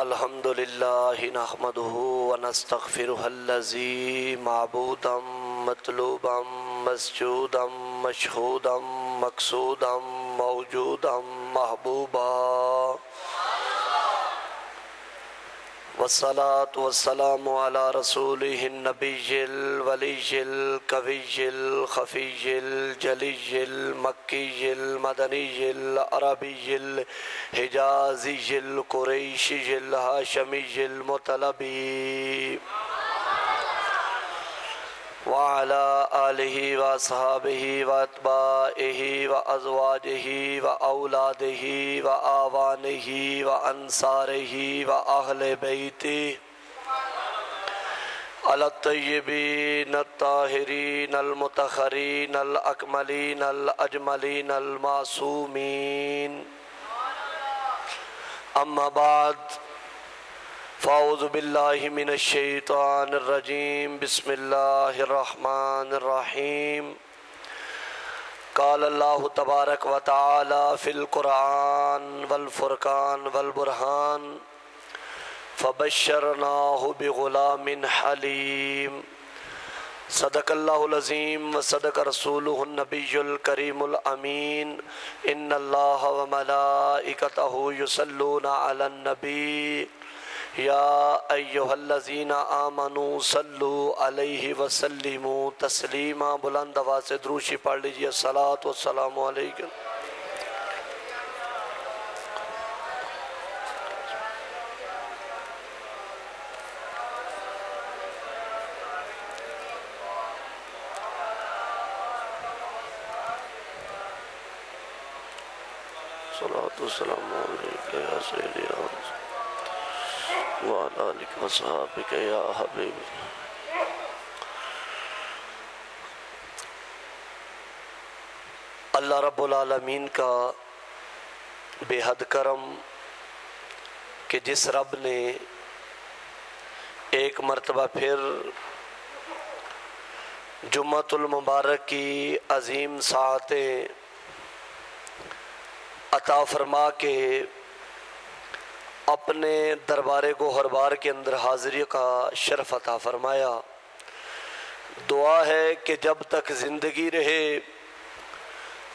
الحمد لله نحمده ونستغفره الذي معبودا مطلوبا مسجودا مشهودا مقصودا موجودا محبوبا والصلاة والسلام على رسوله النبي الولي الكوي الخفي الجلي المكي المدني العربي الحجازي القريشي الهاشمي المطلبي وعلى آله وأصحابه وأتباعه وأزواجه وأولاده وآوانه وأنصاره وأهل بيته على الطيبين الطاهرين المتخرين الأكملين الأجملين المعصومين أما بعد فاعوذ باللہ من الشیطان الرجیم، بسم اللہ الرحمن الرحیم۔ قال اللہ تبارک و تعالی فی القرآن والفرقان والبرہان، فبشرناہ بغلام حلیم۔ صدق اللہ العظیم و صدق رسولہ النبی الکریم الامین۔ ان اللہ و ملائکتہ یسلون علی النبی۔ یا ایوہ الذین آمنوا صلو علیہ وسلموا تسلیما بلند آواز سے دروشی پڑھ لیجیے. الصلاة والسلام علیکم. الصلاة والسلام علیکم یا سیدی آمد وعلى آلك وصحابك يا حبيبي اللہ رب العالمین کا بے حد کرم کہ جس رب نے ایک مرتبہ پھر جمعۃ المبارک کی عظیم ساعتیں عطا فرما کے اپنے دربار گوہر بار کے اندر حاضری کا شرف عطا فرمایا۔ دعا ہے کہ جب تک زندگی رہے،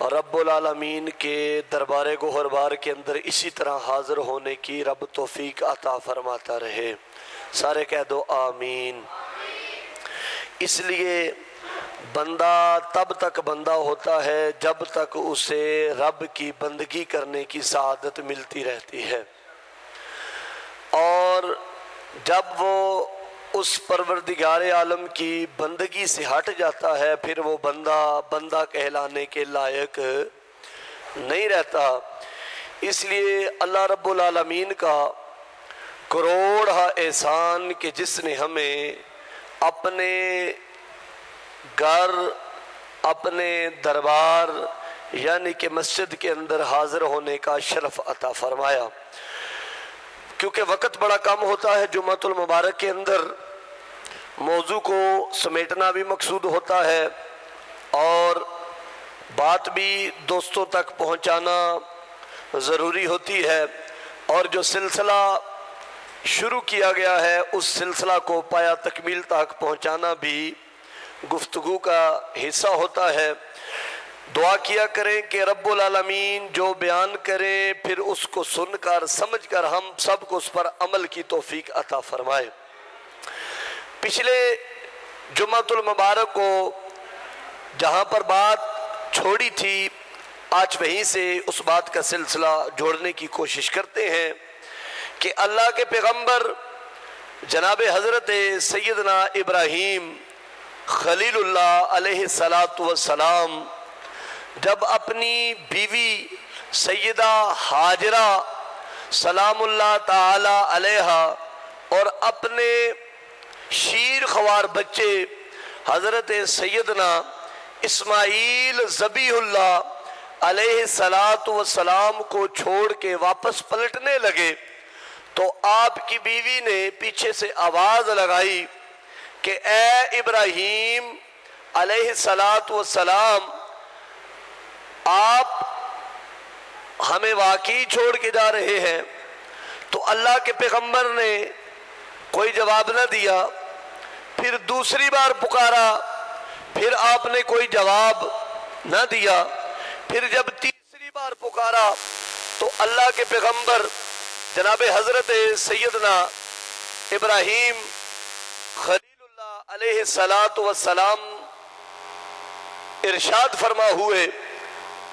رب العالمین کے دربار گوہر بار کے اندر اسی طرح حاضر ہونے کی رب توفیق عطا فرماتا رہے۔ سارے کہہ دو آمین۔ اس لیے بندہ تب تک بندہ ہوتا ہے جب تک اسے رب کی بندگی کرنے کی سعادت ملتی رہتی ہے۔ اور جب وہ اس پروردگار عالم کی بندگی سے ہٹ جاتا ہے، پھر وہ بندہ بندہ کہلانے کے لائق نہیں رہتا۔ اس لیے اللہ رب العالمین کا کروڑا احسان کہ جس نے ہمیں اپنے گھر، اپنے دربار یعنی کہ مسجد کے اندر حاضر ہونے کا شرف عطا فرمایا۔ کیونکہ وقت بڑا کم ہوتا ہے جمعۃ المبارک کے اندر، موضوع کو سمیٹنا بھی مقصود ہوتا ہے اور بات بھی دوستوں تک پہنچانا ضروری ہوتی ہے۔ اور جو سلسلہ شروع کیا گیا ہے، اس سلسلہ کو پایا تکمیل تک پہنچانا بھی گفتگو کا حصہ ہوتا ہے۔ دعا کیا کریں کہ رب العالمین جو بیان کریں پھر اس کو سن کر، سمجھ کر ہم سب کو اس پر عمل کی توفیق عطا فرمائے۔ پچھلے جمعۃ المبارک کو جہاں پر بات چھوڑی تھی، آج وہیں سے اس بات کا سلسلہ جوڑنے کی کوشش کرتے ہیں کہ اللہ کے پیغمبر جناب حضرت سیدنا ابراہیم خلیل اللہ علیہ السلام جب اپنی بیوی سیدہ حاجرہ سلام اللہ تعالی علیہ اور اپنے شیر خوار بچے حضرت سیدنا اسماعیل زبی اللہ علیہ السلام کو چھوڑ کے واپس پلٹنے لگے، تو آپ کی بیوی نے پیچھے سے آواز لگائی کہ اے ابراہیم علیہ السلام آپ ہمیں واقعی چھوڑ کے جا رہے ہیں، تو اللہ کے پیغمبر نے کوئی جواب نہ دیا، پھر دوسری بار پکارا، پھر آپ نے کوئی جواب نہ دیا، پھر جب تیسری بار پکارا، تو اللہ کے پیغمبر جناب حضرت سیدنا ابراہیم خلیل اللہ علیہ السلاۃ وسلام ارشاد فرما ہوئے۔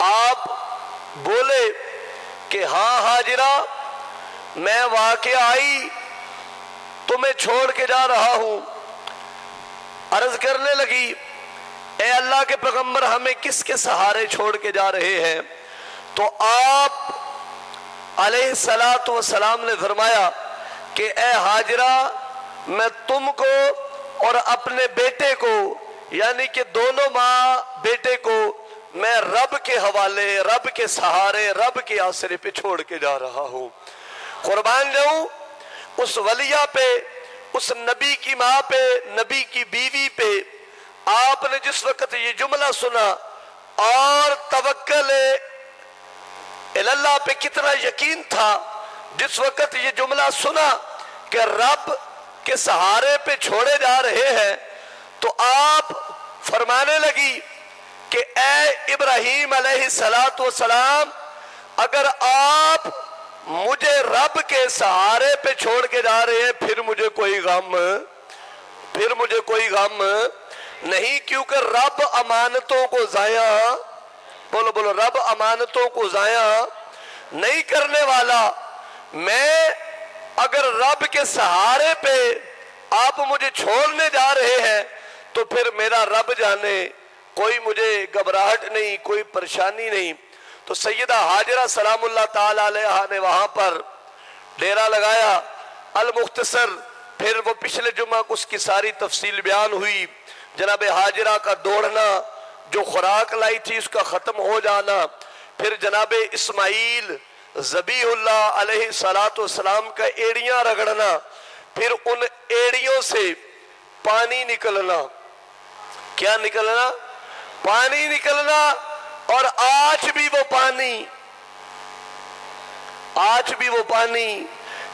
آپ بولے کہ ہاں حاجرہ، میں واقع آئی، تمہیں چھوڑ کے جا رہا ہوں۔ عرض کرنے لگی، اے اللہ کے پیغمبر، ہمیں کس کے سہارے چھوڑ کے جا رہے ہیں؟ تو آپ علیہ السلام والسلام نے فرمایا کہ اے حاجرہ، میں تم کو اور اپنے بیٹے کو یعنی کہ دونوں ماں بیٹے کو میں رب کے حوالے، رب کے سہارے، رب کے آسرے پہ چھوڑ کے جا رہا ہوں۔ قربان جاؤں، اس ولیہ پہ، اس نبی کی ماں پہ، نبی کی بیوی پہ آپ نے جس وقت یہ جملہ سنا، اور توکل اللہ پہ کتنا یقین تھا، جس وقت یہ جملہ سنا کہ رب کے سہارے پہ چھوڑے جا رہے ہیں، تو آپ فرمانے لگی کہ اے ابراہیم علیہ السلام اگر آپ مجھے رب کے سہارے پہ چھوڑ کے جا رہے ہیں، پھر مجھے کوئی غم، پھر مجھے کوئی غم نہیں، کیونکہ رب امانتوں کو ضائع، بولو بولو، رب امانتوں کو ضائع نہیں کرنے والا، میں اگر رب کے سہارے پہ آپ مجھے چھوڑنے جا رہے ہیں، تو پھر میرا رب جانے کوئی مجھے گھبراہٹ نہیں، کوئی پریشانی نہیں۔ تو سیدہ حاجرہ سلام اللہ تعالی علیہ نے وہاں پر ڈیرا لگایا، المختصر۔ پھر وہ پچھلے جمعہ اس کی ساری تفصیل بیان ہوئی۔ جناب حاجرہ کا دوڑنا، جو خوراک لائی تھی، اس کا ختم ہو جانا۔ پھر جناب اسماعیل زبی اللہ علیہ السلام کا ایڑیاں رگڑنا۔ پھر ان ایڑیوں سے پانی نکلنا۔ کیا نکلنا؟ پانی نکلنا اور آج بھی وہ پانی، آج بھی وہ پانی۔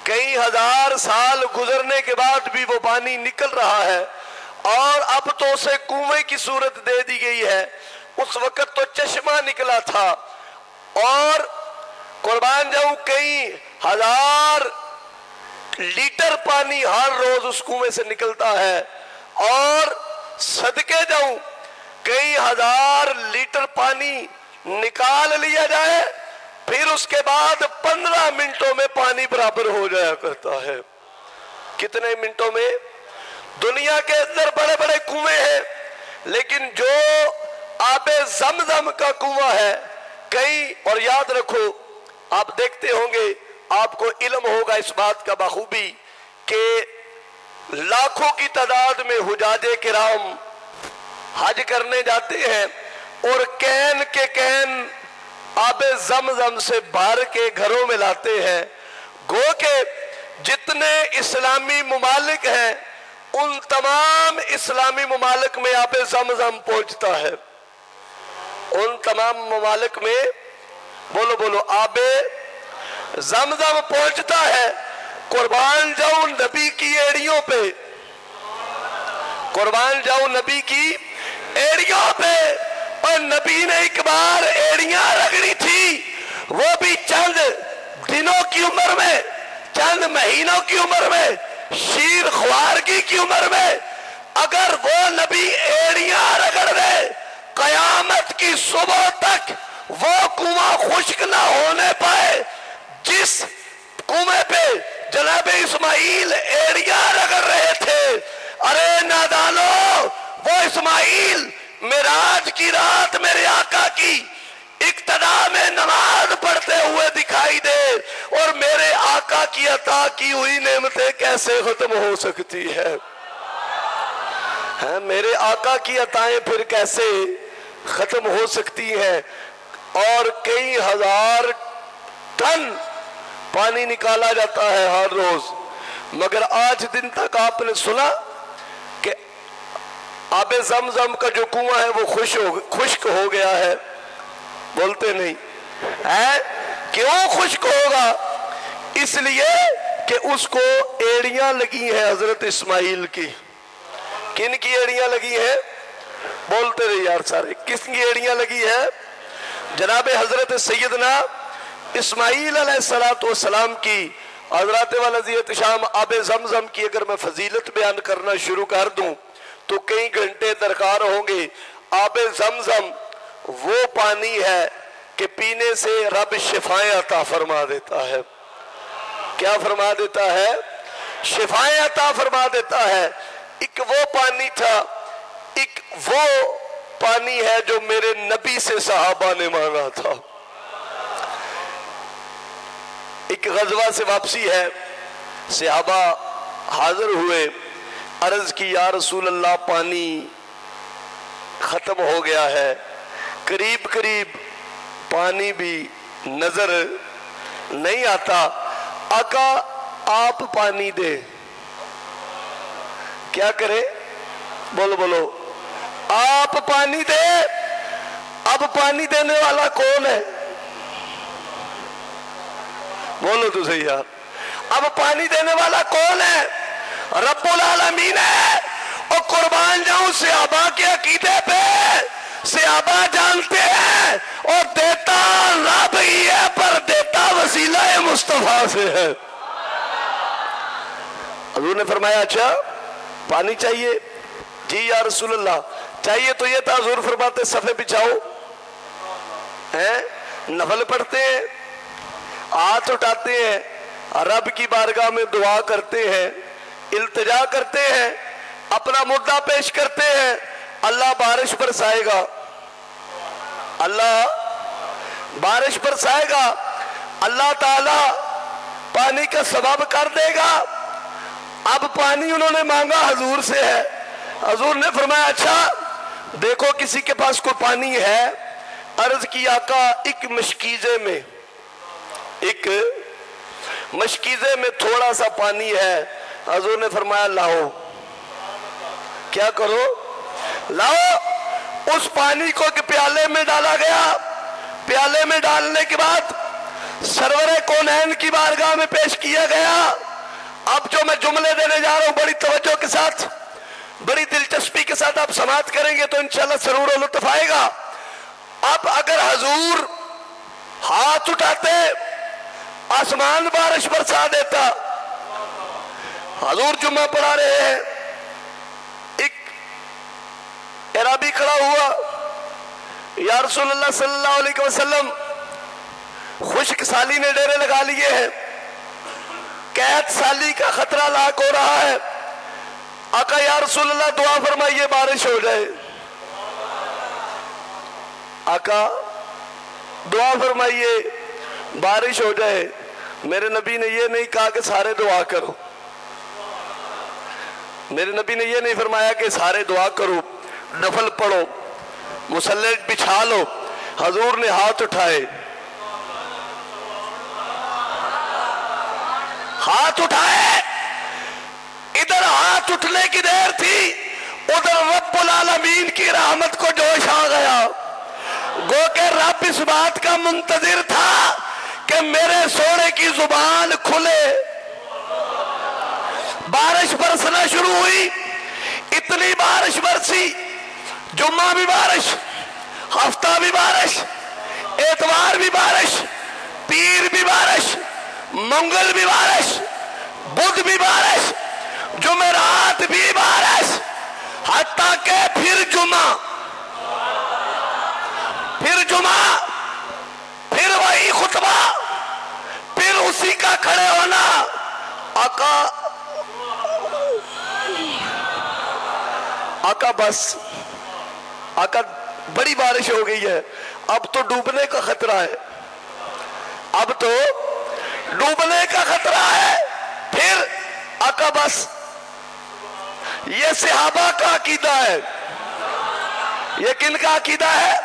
کئی ہزار سال گزرنے کے بعد بھی وہ پانی نکل رہا ہے۔ اور اب تو اسے کنویں کی صورت دے دی گئی ہے۔ اس وقت تو چشمہ نکلا تھا۔ اور قربان جاؤں، کئی ہزار لیٹر پانی ہر روز اس کنویں سے نکلتا ہے۔ اور صدقے جاؤں کئی ہزار لیٹر پانی نکال لیا جائے، پھر اس کے بعد پندرہ منٹوں میں پانی برابر ہو جایا کرتا ہے۔ کتنے منٹوں میں؟ دنیا کے اندر بڑے بڑے کنویں ہیں، لیکن جو آب زمزم کا کنواں ہے، کئی، اور یاد رکھو، آپ دیکھتے ہوں گے، آپ کو علم ہوگا اس بات کا بخوبی کہ لاکھوں کی تعداد میں حجاج کرام حج کرنے جاتے ہیں اور کین کے کین آب زمزم سے بھر کے گھروں میں لاتے ہیں۔ گو کہ جتنے اسلامی ممالک ہیں، ان تمام اسلامی ممالک میں آب زمزم پہنچتا ہے۔ ان تمام ممالک میں بولو بولو آب زمزم پہنچتا ہے۔ قربان جاؤ نبی کی ایڑیوں پہ۔ قربان جاؤ نبی کی ایڑیوں پہ۔ اور نبی نے ایک بار ایڑیاں رگڑی تھی۔ وہ بھی چند دنوں کی عمر میں، چند مہینوں کی عمر میں، شیر خوارگی کی عمر میں۔ اگر وہ نبی ایڑیاں رگڑ دے، قیامت کی صبح تک وہ کنواں خشک نہ ہونے پائے۔ جس کنویں پہ جناب اسماعیل ایڑیاں رگڑ رہے تھے۔ ارے نادانو وہ اسماعیل میراج کی رات میرے آقا کی اقتدا میں نماز پڑھتے ہوئے دکھائی دے اور میرے آقا کی عطا کی ہوئی نعمتیں کیسے ختم ہو سکتی ہے؟ میرے آقا کی عطائیں پھر کیسے ختم ہو سکتی ہیں؟ اور کئی ہزار ٹن پانی نکالا جاتا ہے ہر روز۔ مگر آج دن تک آپ نے سنا آب زمزم کا جو کنواں ہے وہ خشک ہو گیا ہے۔ بولتے نہیں۔ کیوں خشک ہوگا؟ اس لیے کہ اس کو ایڑیاں لگی ہیں حضرت اسماعیل کی۔ کن کی ایڑیاں لگی ہیں؟ بولتے رہے یار سارے۔ کس کی ایڑیاں لگی ہیں؟ جناب حضرت سیدنا اسماعیل علیہ السلام کی۔ حضرات والذیت شام آب زمزم کی اگر میں فضیلت بیان کرنا شروع کر دوں۔ تو کئی گھنٹے درکار ہوں گے۔ آب زمزم، وہ پانی ہے کہ پینے سے رب شفائیں عطا فرما دیتا ہے۔ کیا فرما دیتا ہے؟ شفائیں عطا فرما دیتا ہے۔ ایک وہ پانی تھا، ایک وہ پانی ہے جو میرے نبی سے صحابہ نے مانگا تھا۔ ایک غزوہ سے واپسی ہے۔ صحابہ حاضر ہوئے۔ عرض کی، یا رسول اللہ، پانی ختم ہو گیا ہے۔ قریب قریب پانی بھی نظر نہیں آتا۔ آقا، آپ پانی دے کیا کرے بولو بولو۔ آپ پانی دے اب پانی دینے والا کون ہے؟ بولو تو صحیح یار۔ اب پانی دینے والا کون ہے؟ رب العالمین ہے۔ اور قربان جاؤں صحابہ کے عقیدے پہ۔ صحابہ جانتے ہیں۔ اور دیتا رب ہی ہے، پر دیتا وسیلہ مصطفیٰ سے ہے۔ حضور نے فرمایا اچھا پانی چاہیے۔ جی یا رسول اللہ، چاہیے تو یہ تھا حضور فرماتے، صفحے بچھاؤ نفل پڑھتے ہیں۔ ہاتھ اٹھاتے ہیں۔ رب کی بارگاہ میں دعا کرتے ہیں۔ التجا کرتے ہیں، اپنا مدعا پیش کرتے ہیں، اللہ بارش برسائے گا۔ اللہ بارش برسائے گا۔ اللہ تعالی پانی کا سبب کر دے گا۔ اب پانی انہوں نے مانگا حضور سے ہے۔ حضور نے فرمایا اچھا دیکھو کسی کے پاس کوئی پانی ہے۔ عرض کی آقا ایک مشکیزے میں، ایک مشکیزے میں تھوڑا سا پانی ہے۔ حضور نے فرمایا، لاؤ۔ کیا کرو؟ لاؤ۔ اس پانی کو پیالے میں ڈالا گیا۔ پیالے میں ڈالنے کے بعد سرور کونین کی بارگاہ میں پیش کیا گیا۔ اب جو میں جملے دینے جا رہا ہوں، بڑی توجہ کے ساتھ، بڑی دلچسپی کے ساتھ آپ سماعت کریں گے تو انشاءاللہ سرور و لطف آئے گا۔ اب اگر حضور ہاتھ اٹھاتے، آسمان بارش برسا دیتا حضور جمعہ پڑھا رہے ہیں۔ ایک عرابی کھڑا ہوا، یا رسول اللہ صلی اللہ علیہ وسلم، خشک سالی نے ڈیرے لگا لیے ہیں۔ قید سالی کا خطرہ لاک ہو رہا ہے۔ آقا یا رسول اللہ، دعا فرمائیے، بارش ہو جائے۔ آقا، دعا فرمائیے، بارش ہو جائے۔ میرے نبی نے یہ نہیں کہا کہ سارے دعا کرو۔ میرے نبی نے یہ نہیں فرمایا کہ سارے دعا کرو، نفل پڑھو، مسلح بچھا لو حضور نے ہاتھ اٹھائے۔ ہاتھ اٹھائے۔ ادھر ہاتھ اٹھنے کی دیر تھی، ادھر رب العالمین کی رحمت کو جوش آ گیا۔ گو کہ رب اس بات کا منتظر تھا کہ میرے سونے کی زبان کھلے۔ بارش برسنا شروع ہوئی۔ اتنی بارش برسی۔ جمعہ بھی بارش، ہفتہ بھی بارش، اتوار بھی بارش، پیر بھی بارش، منگل بھی بارش، بدھ بھی بارش، جمعرات بھی بارش۔ حتیٰ کہ پھر جمعہ۔ پھر جمعہ، پھر وہی خطبہ، پھر اسی کا کھڑے ہونا۔ آقا آقا بس، آقا بڑی بارش ہو گئی ہے، اب تو ڈوبنے کا خطرہ ہے۔ اب تو ڈوبنے کا خطرہ ہے۔ پھر آقا بس، یہ صحابہ کا عقیدہ ہے۔ یہ کن کا عقیدہ ہے؟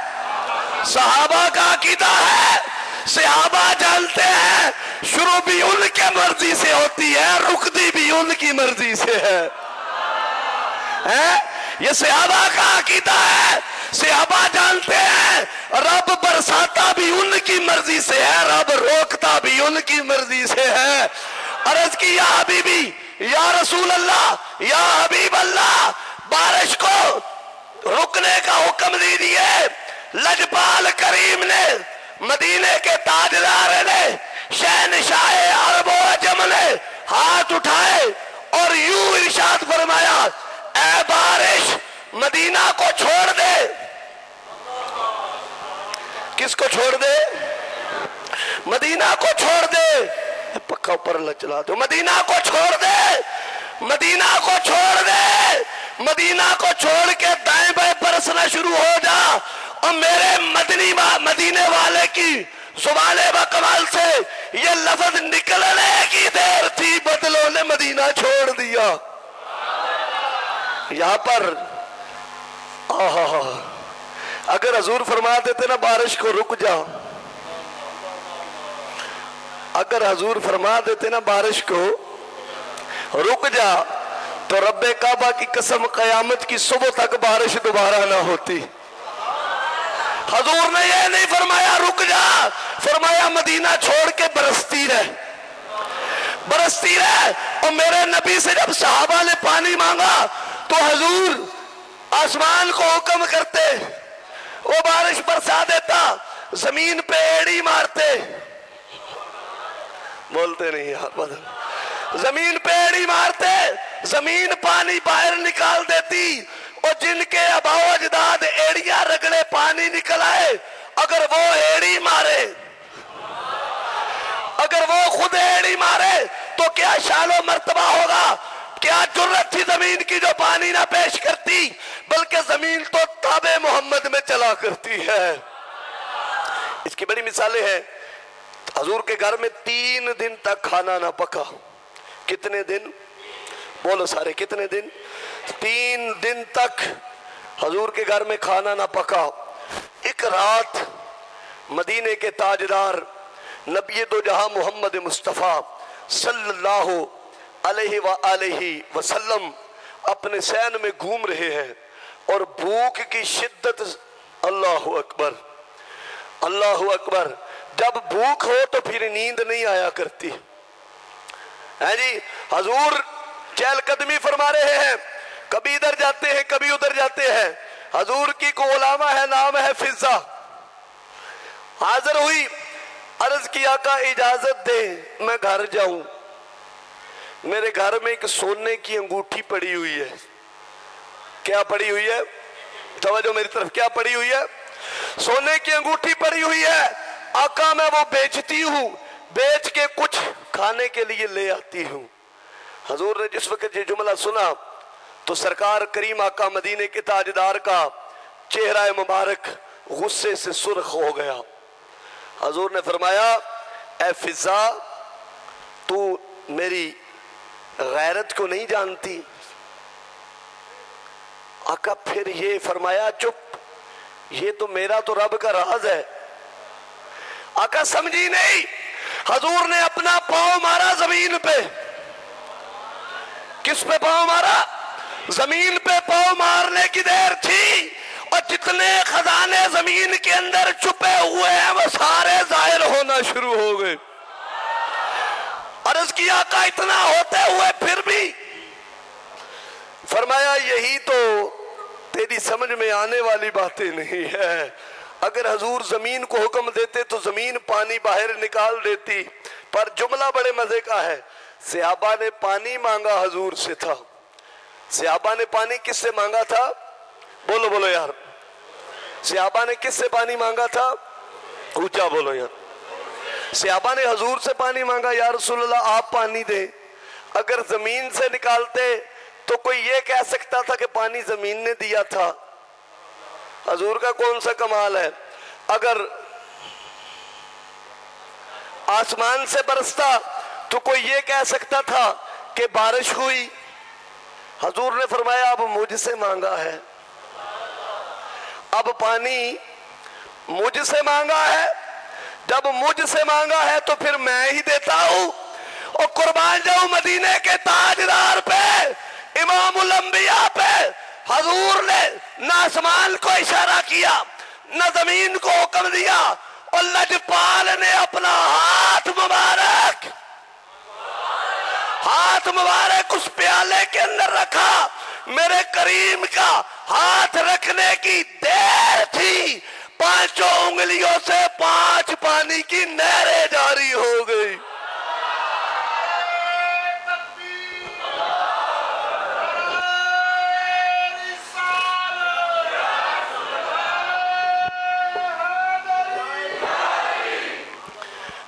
صحابہ کا عقیدہ ہے۔ صحابہ جانتے ہیں، شروع بھی ان کے مرضی سے ہوتی ہے، رکدی بھی ان کی مرضی سے ہے۔ یہ صحابہ کا عقیدہ ہے۔ صحابہ جانتے ہیں، رب برساتا بھی ان کی مرضی سے ہے، رب روکتا بھی ان کی مرضی سے ہے۔ عرض کی یا حبیبی، یا رسول اللہ، یا حبیب اللہ، بارش کو رکنے کا حکم دیجیے لجپال کریم نے، مدینے کے تاجدار نے، شہنشاہ عرب و عجم نے ہاتھ اٹھائے اور یوں ارشاد فرمایا، اے بارش مدینہ کو چھوڑ دے۔ کس کو چھوڑ دے؟ مدینہ کو چھوڑ دے۔ پکا اوپر اللہ چلا دو۔ مدینہ کو چھوڑ دے۔ مدینہ کو چھوڑ دے۔ مدینہ کو چھوڑ کے دائیں بائیں پرسنا شروع ہو جا۔ اور میرے مدنی مدینے والے کی زبان بکمال سے یہ لفظ نکلنے کی دیر تھی، بدلوں نے مدینہ چھوڑ دیا۔ یہاں پر اگر حضور فرما دیتے نا بارش کو رک جا اگر حضور فرما دیتے نا بارش کو رک جا تو رب کعبہ کی قسم قیامت کی صبح تک بارش دوبارہ نہ ہوتی. حضور نے یہ نہیں فرمایا رک جا، فرمایا مدینہ چھوڑ کے برستی رہ. برستی رہ، اور میرے نبی سے جب صحابہ نے پانی مانگا، تو حضور آسمان کو حکم کرتے، وہ بارش برسا دیتا، زمین پہ ایڑی مارتے۔ بولتے نہیں یار بدل زمین پہ ایڑی مارتے، زمین پانی باہر نکال دیتی۔ اور جن کے اباؤ اجداد ایڑیاں رگڑے پانی نکل آئے، اگر وہ ایڑی مارے، اگر وہ خود ایڑی مارے، تو کیا شان و مرتبہ ہوگا؟ کیا جرت تھی زمین کی جو پانی نہ پیش کرتی، بلکہ زمین تو تاب محمد میں چلا کرتی ہے۔ اس کی بڑی مثالیں ہیں۔ حضور کے گھر میں تین دن تک کھانا نہ پکا۔ کتنے دن؟ بولو سارے کتنے دن؟ تین دن تک حضور کے گھر میں کھانا نہ پکا۔ ایک رات مدینے کے تاجدار نبی دو جہاں محمد مصطفیٰ صلی اللہ علیہ وآلہ وسلم اپنے سین میں گھوم رہے ہیں اور بھوک کی شدت اللہ اکبر اللہ اکبر۔ جب بھوک ہو تو پھر نیند نہیں آیا کرتی۔ ہے جی حضور چہل قدمی فرما رہے ہیں، کبھی ادھر جاتے ہیں، کبھی ادھر جاتے ہیں۔ حضور کی کو علامہ ہے، نام ہے فضا۔ حاضر ہوئی، عرض کیا، کا اجازت دے، میں گھر جاؤں۔ میرے گھر میں ایک سونے کی انگوٹھی پڑی ہوئی ہے۔ کیا پڑی ہوئی ہے؟ توجہ میری طرف، کیا پڑی ہوئی ہے؟ سونے کی انگوٹھی پڑی ہوئی ہے۔ آقا میں وہ بیچتی ہوں، بیچ کے کچھ کھانے کے لیے لے آتی ہوں۔ حضور نے جس وقت یہ جملہ سنا، تو سرکار کریم آقا مدینے کے تاجدار کا چہرہ مبارک غصے سے سرخ ہو گیا۔ حضور نے فرمایا، اے فضا، تو میری غیرت کو نہیں جانتی۔ آقا پھر یہ فرمایا، چپ، یہ تو میرا تو رب کا راز ہے۔ آقا سمجھی نہیں، حضور نے اپنا پاؤں مارا زمین پہ۔ کس پہ پاؤں مارا؟ زمین پہ پاؤں مارنے کی دیر تھی اور جتنے خزانے زمین کے اندر چھپے ہوئے ہیں، وہ سارے ظاہر ہونا شروع ہو گئے۔ عرض کیا کا اتنا ہوتے ہوئے پھر بھی؟ فرمایا، یہی تو تیری سمجھ میں آنے والی باتیں نہیں ہے۔ اگر حضور زمین کو حکم دیتے تو زمین پانی باہر نکال دیتی، پر جملہ بڑے مزے کا ہے۔ صحابہ نے پانی مانگا حضور سے تھا۔ صحابہ نے پانی کس سے مانگا تھا؟ بولو بولو یار۔ صحابہ نے کس سے پانی مانگا تھا؟ اونچا بولو یار۔ صحابہ نے حضور سے پانی مانگا، یا رسول اللہ، آپ پانی دیں۔ اگر زمین سے نکالتے تو کوئی یہ کہہ سکتا تھا کہ پانی زمین نے دیا تھا۔ حضور کا کون سا کمال ہے؟ اگر آسمان سے برستا تو کوئی یہ کہہ سکتا تھا کہ بارش ہوئی۔ حضور نے فرمایا، اب مجھ سے مانگا ہے۔ اب پانی مجھ سے مانگا ہے۔ جب مجھ سے مانگا ہے تو پھر میں ہی دیتا ہوں۔ اور قربان جاؤں مدینے کے تاجدار پہ، امام الانبیاء پہ۔ حضور نے نہ آسمان کو اشارہ کیا، نہ زمین کو حکم دیا۔ اور لجپال نے اپنا ہاتھ مبارک ہاتھ مبارک اس پیالے کے اندر رکھا۔ میرے کریم کا ہاتھ رکھنے کی دیر تھی۔ پانچوں انگلیوں سے پانچ پانی کی نہریں جاری ہو گئی۔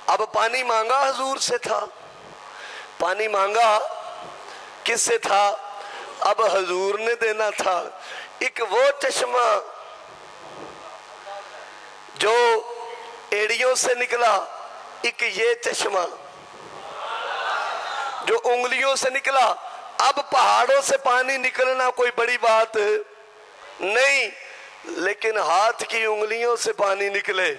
اب پانی مانگا حضور سے تھا۔ پانی مانگا کس سے تھا؟ اب حضور نے دینا تھا۔ ایک وہ چشمہ جو ایڑیوں سے نکلا، ایک یہ چشمہ۔ جو انگلیوں سے نکلا، اب پہاڑوں سے پانی نکلنا کوئی بڑی بات نہیں، لیکن ہاتھ کی انگلیوں سے پانی نکلے۔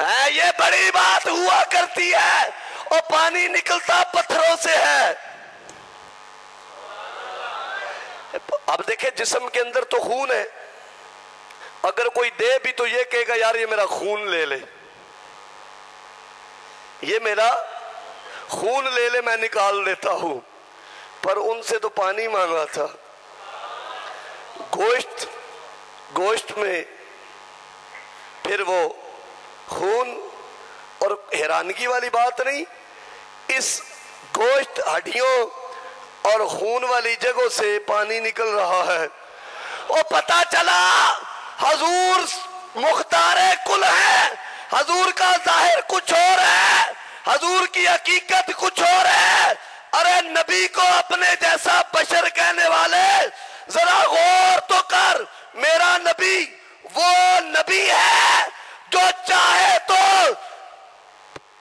ہاں، یہ بڑی بات ہوا کرتی ہے، اور پانی نکلتا پتھروں سے ہے۔ اب دیکھیں، جسم کے اندر تو خون ہے۔ اگر کوئی دے بھی تو یہ کہے گا، یار یہ میرا خون لے لے۔ یہ میرا خون لے لے، میں نکال لیتا ہوں۔ پر ان سے تو پانی مانگا تھا۔ گوشت گوشت میں پھر وہ خون، اور حیرانگی والی بات نہیں، اس گوشت ہڈیوں اور خون والی جگہوں سے پانی نکل رہا ہے۔ وہ پتا چلا حضور مختار کل ہے، حضور کا ظاہر کچھ اور ہے، حضور کی حقیقت کچھ اور ہے۔ ارے نبی کو اپنے جیسا بشر کہنے والے، ذرا غور تو کر، میرا نبی وہ نبی ہے جو چاہے تو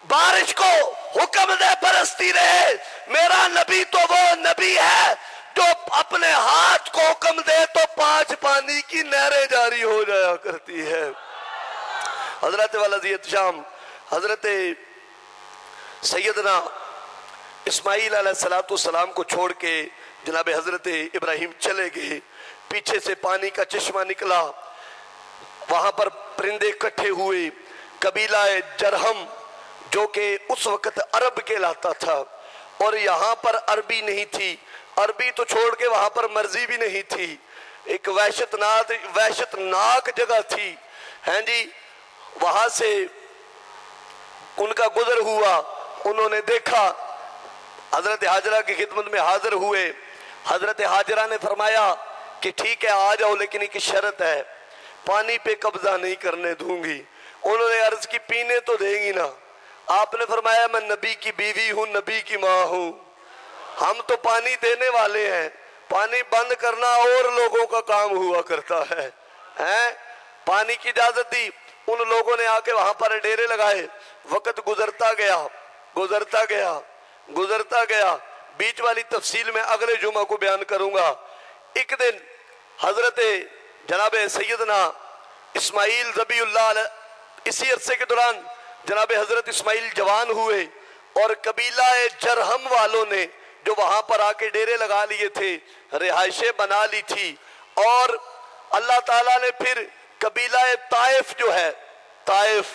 بارش کو حکم دے برستی رہے۔ میرا نبی تو وہ نبی ہے جو اپنے ہاتھ کو حکم دے تو پانچ پانی کی نہریں جاری ہو جایا کرتی ہے۔ حضرت والدیت شام، حضرت سیدنا اسماعیل علیہ السلام کو چھوڑ کے جناب حضرت ابراہیم چلے گئے۔ پیچھے سے پانی کا چشمہ نکلا۔ وہاں پر پرندے کٹھے ہوئے۔ قبیلہ جرہم، جو کہ اس وقت عرب کے لاتا تھا۔ اور یہاں پر عربی نہیں تھی۔ عربی تو چھوڑ کے وہاں پر مرضی بھی نہیں تھی۔ ایک وحشت ناک وحشت ناک جگہ تھی۔ ہیں جی وہاں سے ان کا گزر ہوا، انہوں نے دیکھا۔ حضرت حاجرہ کی خدمت میں حاضر ہوئے۔ حضرت حاجرہ نے فرمایا کہ ٹھیک ہے، آ جاؤ، لیکن ایک شرط ہے۔ پانی پہ قبضہ نہیں کرنے دوں گی۔ انہوں نے عرض کی، پینے تو دیں گی نا۔ آپ نے فرمایا، میں نبی کی بیوی ہوں، نبی کی ماں ہوں۔ ہم تو پانی دینے والے ہیں۔ پانی بند کرنا اور لوگوں کا کام ہوا کرتا ہے۔ پانی کی اجازت دی۔ ان لوگوں نے آ کے وہاں پر ڈیرے لگائے۔ وقت گزرتا گیا۔ گزرتا گیا۔ گزرتا گیا۔ بیچ والی تفصیل میں اگلے جمعہ کو بیان کروں گا۔ ایک دن حضرت جناب سیدنا اسماعیل ربی اللہ اسی عرصے کے دوران جناب حضرت اسماعیل جوان ہوئے اور قبیلہ جرہم والوں نے جو وہاں پر آ کے ڈیرے لگا لیے تھے، رہائشیں بنا لی تھی۔ اور اللہ تعالیٰ نے پھر قبیلہ طائف جو ہے، طائف،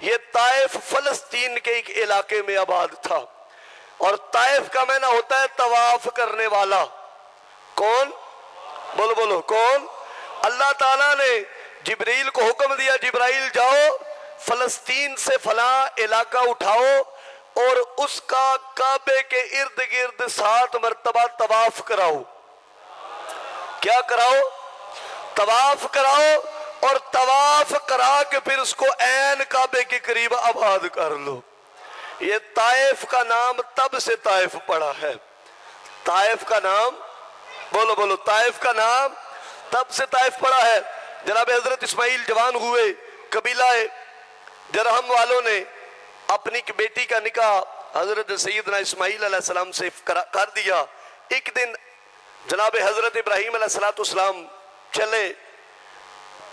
یہ طائف فلسطین کے ایک علاقے میں آباد تھا۔ اور طائف کا معنی ہوتا ہے طواف کرنے والا۔ کون؟ بولو بولو، کون؟ اللہ تعالیٰ نے جبریل کو حکم دیا، جبرائیل جاؤ، فلسطین سے فلاں علاقہ اٹھاؤ۔ اور اس کا کعبے کے ارد گرد سات مرتبہ طواف کراؤ۔ کیا کراؤ؟ طواف کراؤ اور طواف کرا کے پھر اس کو این کعبے کے قریب آباد کر لو۔ یہ طائف کا نام تب سے طائف پڑا ہے۔ طائف کا نام، بولو بولو، طائف کا نام تب سے طائف پڑا ہے۔ جناب حضرت اسماعیل جوان ہوئے، قبیلہ جرہم والوں نے اپنی بیٹی کا نکاح حضرت سیدنا اسماعیل علیہ السلام سے کر دیا۔ ایک دن جناب حضرت ابراہیم علیہ السلام چلے،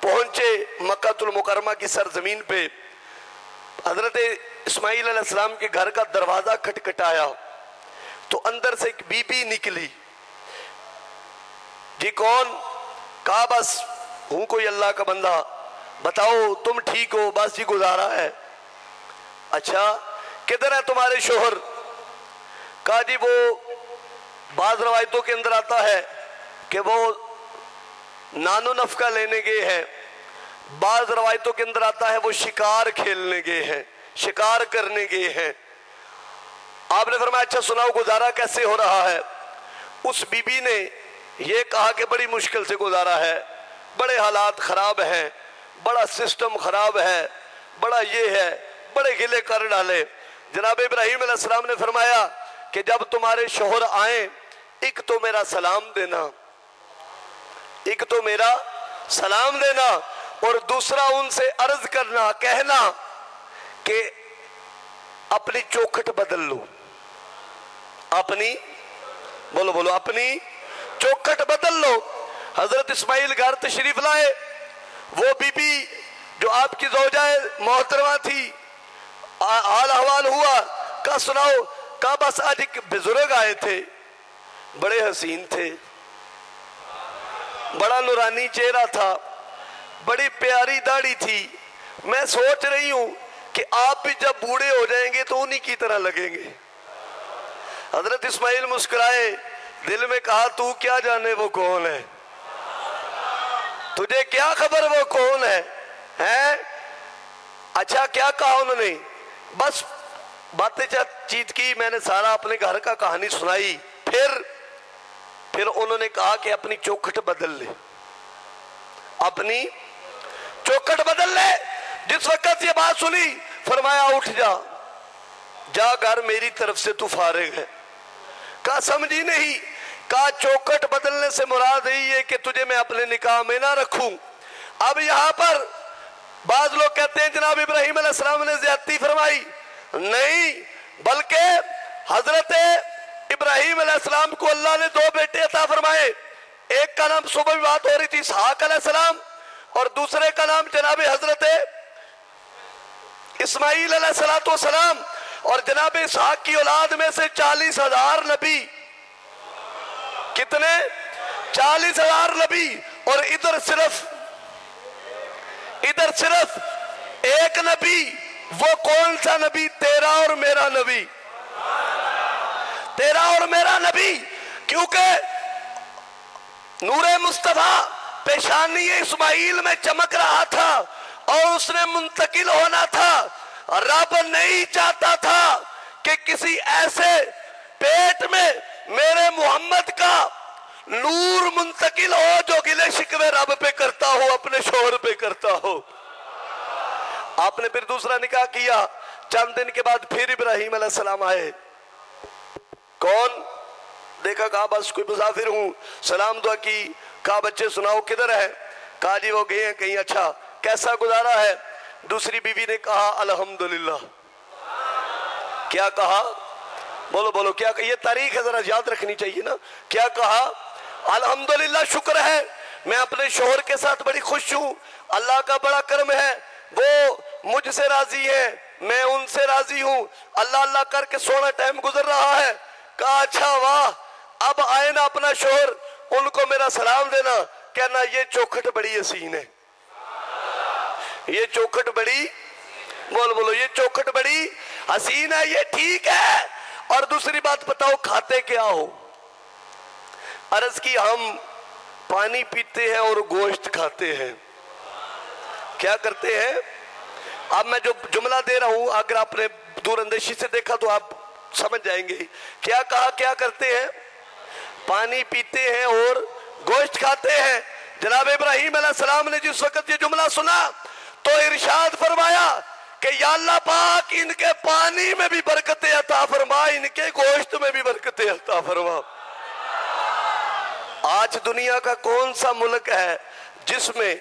پہنچے مکہ المکرمہ کی سرزمین پہ۔ حضرت اسماعیل علیہ السلام کے گھر کا دروازہ کھٹکھٹایا۔ تو اندر سے ایک بی بی نکلی۔ جی کون؟ کہا، بس ہوں کوئی اللہ کا بندہ۔ بتاؤ تم ٹھیک ہو؟ بس جی گزارا ہے۔ اچھا کدھر ہے تمہارے شوہر؟ کہا جی وہ بعض روایتوں کے اندر آتا ہے کہ وہ نانو نفقہ لینے گئے ہیں۔ بعض روایتوں کے اندر آتا ہے وہ شکار کھیلنے گئے ہیں، شکار کرنے گئے ہیں۔ آپ نے فرمایا اچھا سناؤ، گزارا کیسے ہو رہا ہے؟ اس بی بی نے یہ کہا کہ بڑی مشکل سے گزارا ہے۔ بڑے حالات خراب ہیں، بڑا سسٹم خراب ہے، بڑا یہ ہے۔ بڑے گلے کر ڈالے۔ جناب ابراہیم علیہ السلام نے فرمایا کہ جب تمہارے شوہر آئیں، ایک تو میرا سلام دینا، ایک تو میرا سلام دینا، اور دوسرا ان سے عرض کرنا، کہنا کہ اپنی چوکھٹ بدل لو۔ اپنی، بولو بولو، اپنی چوکھٹ بدل لو۔ حضرت اسماعیل گھر تشریف لائے۔ وہ بی بی جو آپ کی زوجہ محترمہ تھی حال حوال ہوا کہا سناؤ کہا بس آج ایک بزرگ آئے تھے، بڑے حسین تھے۔ بڑا نورانی چہرہ تھا، بڑی پیاری داڑھی تھی۔ میں سوچ رہی ہوں کہ آپ بھی جب بوڑھے ہو جائیں گے تو انہی کی طرح لگیں گے۔ حضرت اسماعیل مسکرائے، دل میں کہا، تو کیا جانے وہ کون ہے؟ تجھے کیا خبر وہ کون ہے؟ اچھا کیا کہا انہوں نے؟ بس باتیں چیت کی، میں نے سارا اپنے گھر کا کہانی سنائی، پھر پھر انہوں نے کہا کہ اپنی چوکھٹ بدل لے۔ اپنی چوکھٹ بدل لے۔ جس وقت یہ بات سنی، فرمایا اٹھ جا۔ جا گھر میری طرف سے، تو فارغ ہے۔ کہا، سمجھی نہیں۔ کہا چوکٹ بدلنے سے مراد ہی ہے کہ تجھے میں اپنے نکاح میں نہ رکھوں۔ اب یہاں پر بعض لوگ کہتے ہیں جناب ابراہیم علیہ السلام نے زیادتی فرمائی۔ نہیں، بلکہ حضرت ابراہیم علیہ السلام کو اللہ نے دو بیٹے عطا فرمائے۔ ایک کا نام صبح بھی بات ہو رہی تھی سحاق علیہ السلام، اور دوسرے کا نام جناب حضرت اسماعیل علیہ السلام اور جناب اسحاق کی اولاد میں سے چالیس ہزار نبی۔ کتنے؟ چالیس ہزار نبی۔ اور ادھر صرف ادھر صرف ایک نبی، وہ کون سا نبی؟ تیرا اور میرا نبی۔ تیرا اور میرا نبی، کیونکہ نور مصطفیٰ پیشانی اسماعیل میں چمک رہا تھا اور اس نے منتقل ہونا تھا۔ رب نہیں چاہتا تھا کہ کسی ایسے پیٹ میں میرے محمد کا نور منتقل ہو جو گلے شکوے رب پہ کرتا ہو، اپنے شوہر پہ کرتا ہو۔ آپ نے پھر دوسرا نکاح کیا، چند دن کے بعد پھر ابراہیم علیہ السلام آئے۔ کون؟ دیکھا کہا، بس کوئی مسافر ہوں۔ سلام دعا کی۔ کہا، بچے سناؤ کدھر ہے؟ کہا جی وہ گئے ہیں کہیں۔ اچھا کیسا گزارا ہے؟ دوسری بیوی نے کہا، الحمدللہ۔ کیا کہا؟ بولو بولو، کیا کہ یہ تاریخ ہے، ذرا یاد رکھنی چاہیے نا۔ کیا کہا؟ الحمدللہ، شکر ہے۔ میں اپنے شوہر کے ساتھ بڑی خوش ہوں۔ اللہ کا بڑا کرم ہے۔ وہ مجھ سے راضی ہیں۔ میں ان سے راضی ہوں۔ اللہ اللہ کر کے سونا ٹائم گزر رہا ہے۔ کہا اچھا واہ۔ اب آئے نا اپنا شوہر۔ ان کو میرا سلام دینا۔ کہنا، یہ چوکھٹ بڑی حسین ہے۔ یہ چوکھٹ بڑی، بول، بولو، یہ چوکھٹ بڑی حسین ہے، یہ ٹھیک ہے۔ اور دوسری بات بتاؤ، کھاتے کیا ہو؟ عرض کی ہم پانی پیتے ہیں اور گوشت کھاتے ہیں۔ کیا کرتے ہیں؟ اب میں جو جملہ دے رہا ہوں، اگر آپ نے دور اندیشی سے دیکھا تو آپ سمجھ جائیں گے۔ کیا کہا، کیا کرتے ہیں؟ پانی پیتے ہیں اور گوشت کھاتے ہیں۔ جناب ابراہیم علیہ السلام نے جس وقت یہ جملہ سنا تو ارشاد فرمایا کہ یا اللہ پاک ان کے پانی میں بھی برکت عطا فرما، ان کے گوشت میں بھی برکت عطا فرما۔ آج دنیا کا کون سا ملک ہے جس میں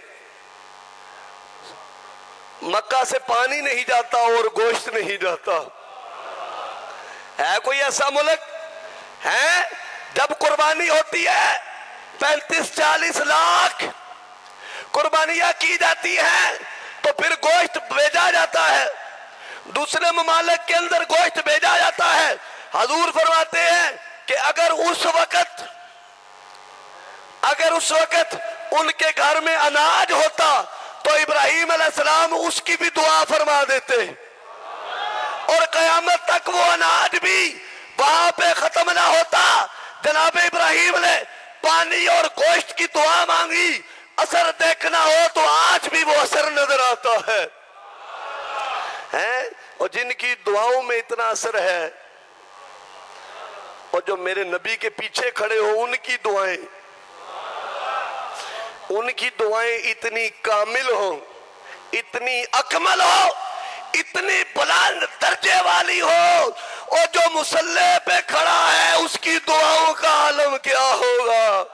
مکہ سے پانی نہیں جاتا اور گوشت نہیں جاتا؟ ہے کوئی ایسا ملک؟ ہے؟ جب قربانی ہوتی ہے، پینتیس چالیس لاکھ قربانیاں کی جاتی ہیں، تو پھر گوشت بھیجا جاتا ہے۔ دوسرے ممالک کے اندر گوشت بھیجا جاتا ہے۔ حضور فرماتے ہیں کہ اگر اس وقت اگر اس وقت ان کے گھر میں اناج ہوتا تو ابراہیم علیہ السلام اس کی بھی دعا فرما دیتے۔ اور قیامت تک وہ اناج بھی وہاں پہ ختم نہ ہوتا۔ جناب ابراہیم نے پانی اور گوشت کی دعا مانگی۔ اثر دیکھنا ہو تو آج بھی وہ اثر نظر آتا ہے۔ اور جن کی دعاؤں میں اتنا اثر ہے، اور جو میرے نبی کے پیچھے کھڑے ہو، ان کی دعائیں۔ ان کی دعائیں اتنی کامل ہو اتنی اکمل ہو اتنی بلند درجے والی ہو اور جو مسلح پہ کھڑا ہے، اس کی دعاؤں کا عالم کیا ہوگا؟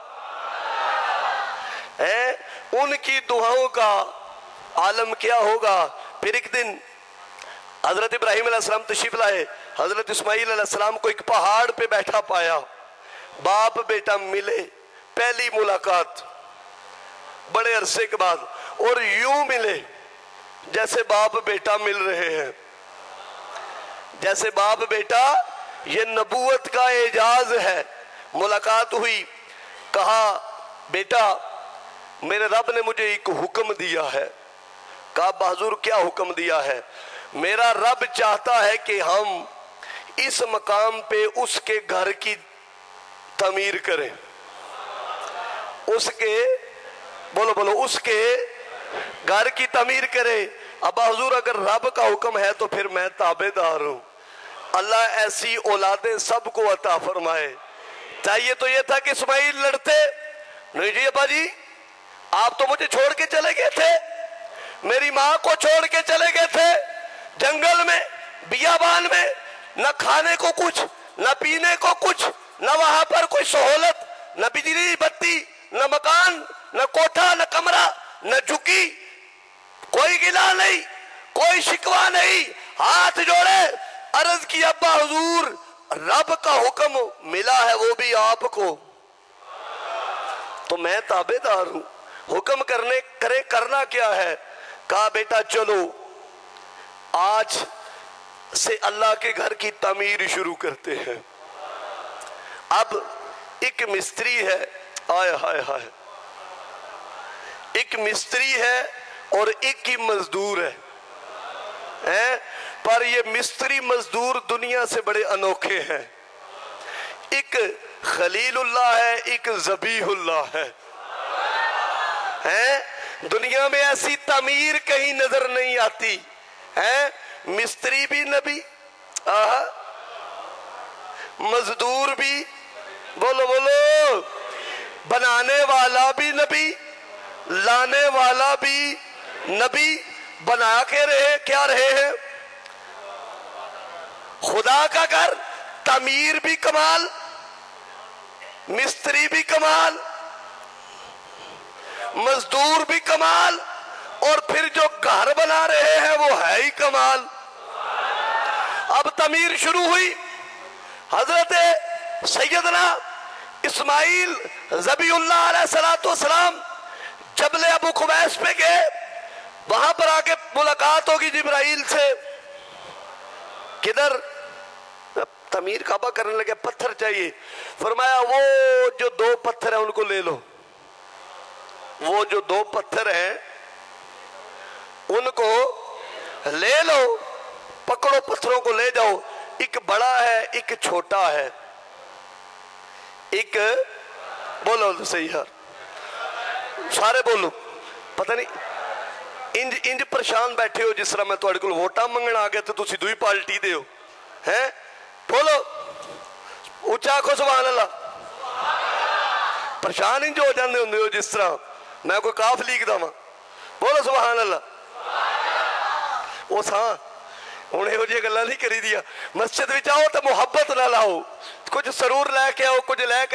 ان کی دعاؤں کا عالم کیا ہوگا؟ پھر ایک دن حضرت ابراہیم علیہ السلام تشریف لائے، حضرت اسماعیل علیہ السلام کو ایک پہاڑ پہ بیٹھا پایا، باپ بیٹا ملے، پہلی ملاقات۔ بڑے عرصے کے بعد اور یوں ملے جیسے باپ بیٹا مل رہے ہیں۔ جیسے باپ بیٹا، یہ نبوت کا اعجاز ہے۔ ملاقات ہوئی، کہا، بیٹا، میرے رب نے مجھے ایک حکم دیا ہے۔ کہا بحضور کیا حکم دیا ہے؟ میرا رب چاہتا ہے کہ ہم اس مقام پہ اس کے گھر کی تعمیر کریں۔ اس کے بولو بولو، اس کے گھر کی تعمیر کرے۔ ابا حضور، اگر رب کا حکم ہے تو پھر میں تابے دار ہوں۔ اللہ ایسی اولادیں سب کو عطا فرمائے۔ چاہیے تو یہ تھا کہ اسماعیل لڑتے۔ نہیں جی ابا جی آپ تو مجھے چھوڑ کے چلے گئے تھے۔ میری ماں کو چھوڑ کے چلے گئے تھے۔ جنگل میں، بیابان میں، نہ کھانے کو کچھ، نہ پینے کو کچھ، نہ وہاں پر کوئی سہولت، نہ بجلی بتی، نہ مکان۔ نہ کوٹھا، نہ کمرہ، نہ جھکی، کوئی گلا نہیں، کوئی شکوا نہیں، ہاتھ جوڑے، عرض کی ابا حضور، رب کا حکم ملا ہے وہ بھی آپ کو۔ تو میں تابے دار ہوں۔ حکم کرنے، کرے، کرنا کیا ہے؟ کہا بیٹا، چلو۔ آج سے اللہ کے گھر کی تعمیر شروع کرتے ہیں۔ اب ایک مستری ہے۔ آئے ہائے ہائے ایک مستری ہے اور ایک ہی مزدور ہے۔ پر یہ مستری مزدور دنیا سے بڑے انوکھے ہیں۔ ایک خلیل اللہ ہے، ایک زبیح اللہ ہے۔ دنیا میں ایسی تعمیر کہیں نظر نہیں آتی۔ ہے مستری بھی نبی۔ مزدور بھی۔ بولو بولو۔ بنانے والا بھی نبی۔ لانے والا بھی نبی بنا کے رہے، کیا رہے ہیں؟ خدا کا گھر، تعمیر بھی کمال، مستری بھی کمال، مزدور بھی کمال، اور پھر جو گھر بنا رہے ہیں، وہ ہے ہی کمال۔ اب تعمیر شروع ہوئی۔ حضرت سیدنا اسماعیل زبی اللہ علیہ السلام جبل ابو خبیس پہ گئے، وہاں پر آ کے ملاقات ہوگی جبرائیل سے۔ کدھر؟ تعمیر کعبہ کرنے لگے، پتھر چاہیے۔ فرمایا، وہ جو دو پتھر ہیں، ان کو لے لو۔ وہ جو دو پتھر ہیں، ان کو لے لو۔ پکڑو پتھروں کو، لے جاؤ۔ ایک بڑا ہے، ایک چھوٹا ہے۔ ایک، بولو صحیح ہے۔ سارے بولو پتہ نہیں انج انج پرشان بیٹھے ہو جس طرح میں تھوڑے کو ووٹا منگن آ گیا تو تھی دوئی پالٹی دے ہو ہیں بولو اچھا آخو سبحان اللہ پرشان انج ہو جاندے ہوں ہو جس طرح میں کوئی کاف لیک دا ماں بولو سبحان اللہ وہ ساں انہیں ہو جی گلہ نہیں کری دیا مسجد بھی چاہو تو محبت نہ لاؤ کچھ سرور لے کے آؤ کچھ لے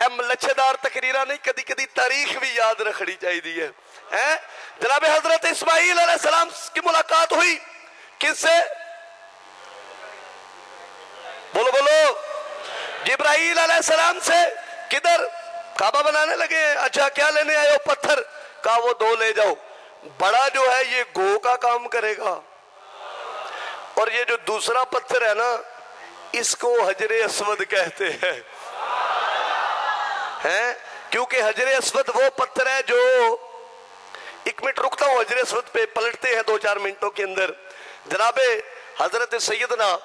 کے جاؤ دار تقریرہ نہیں، کدی کدی تاریخ بھی یاد رکھنی چاہی دی ہے جناب حضرت اسماعیل علیہ السلام کی ملاقات ہوئی؟ کس سے؟ بولو بولو۔ جبرائیل علیہ السلام سے کدھر؟ کعبہ بنانے لگے ہیں۔ اچھا کیا لینے آئے ہو؟ پتھر۔ کہا، وہ دو لے جاؤ۔ بڑا جو ہے، یہ گو کا کام کرے گا۔ اور یہ جو دوسرا پتھر ہے نا، اس کو حجر اسود کہتے ہیں۔ ہیں کیونکہ حجر اسود وہ پتھر ہے جو ایک منٹ رکتا ہوں، حجر اسود پہ پلٹتے ہیں دو چار منٹوں کے اندر۔ جناب حضرت سیدنا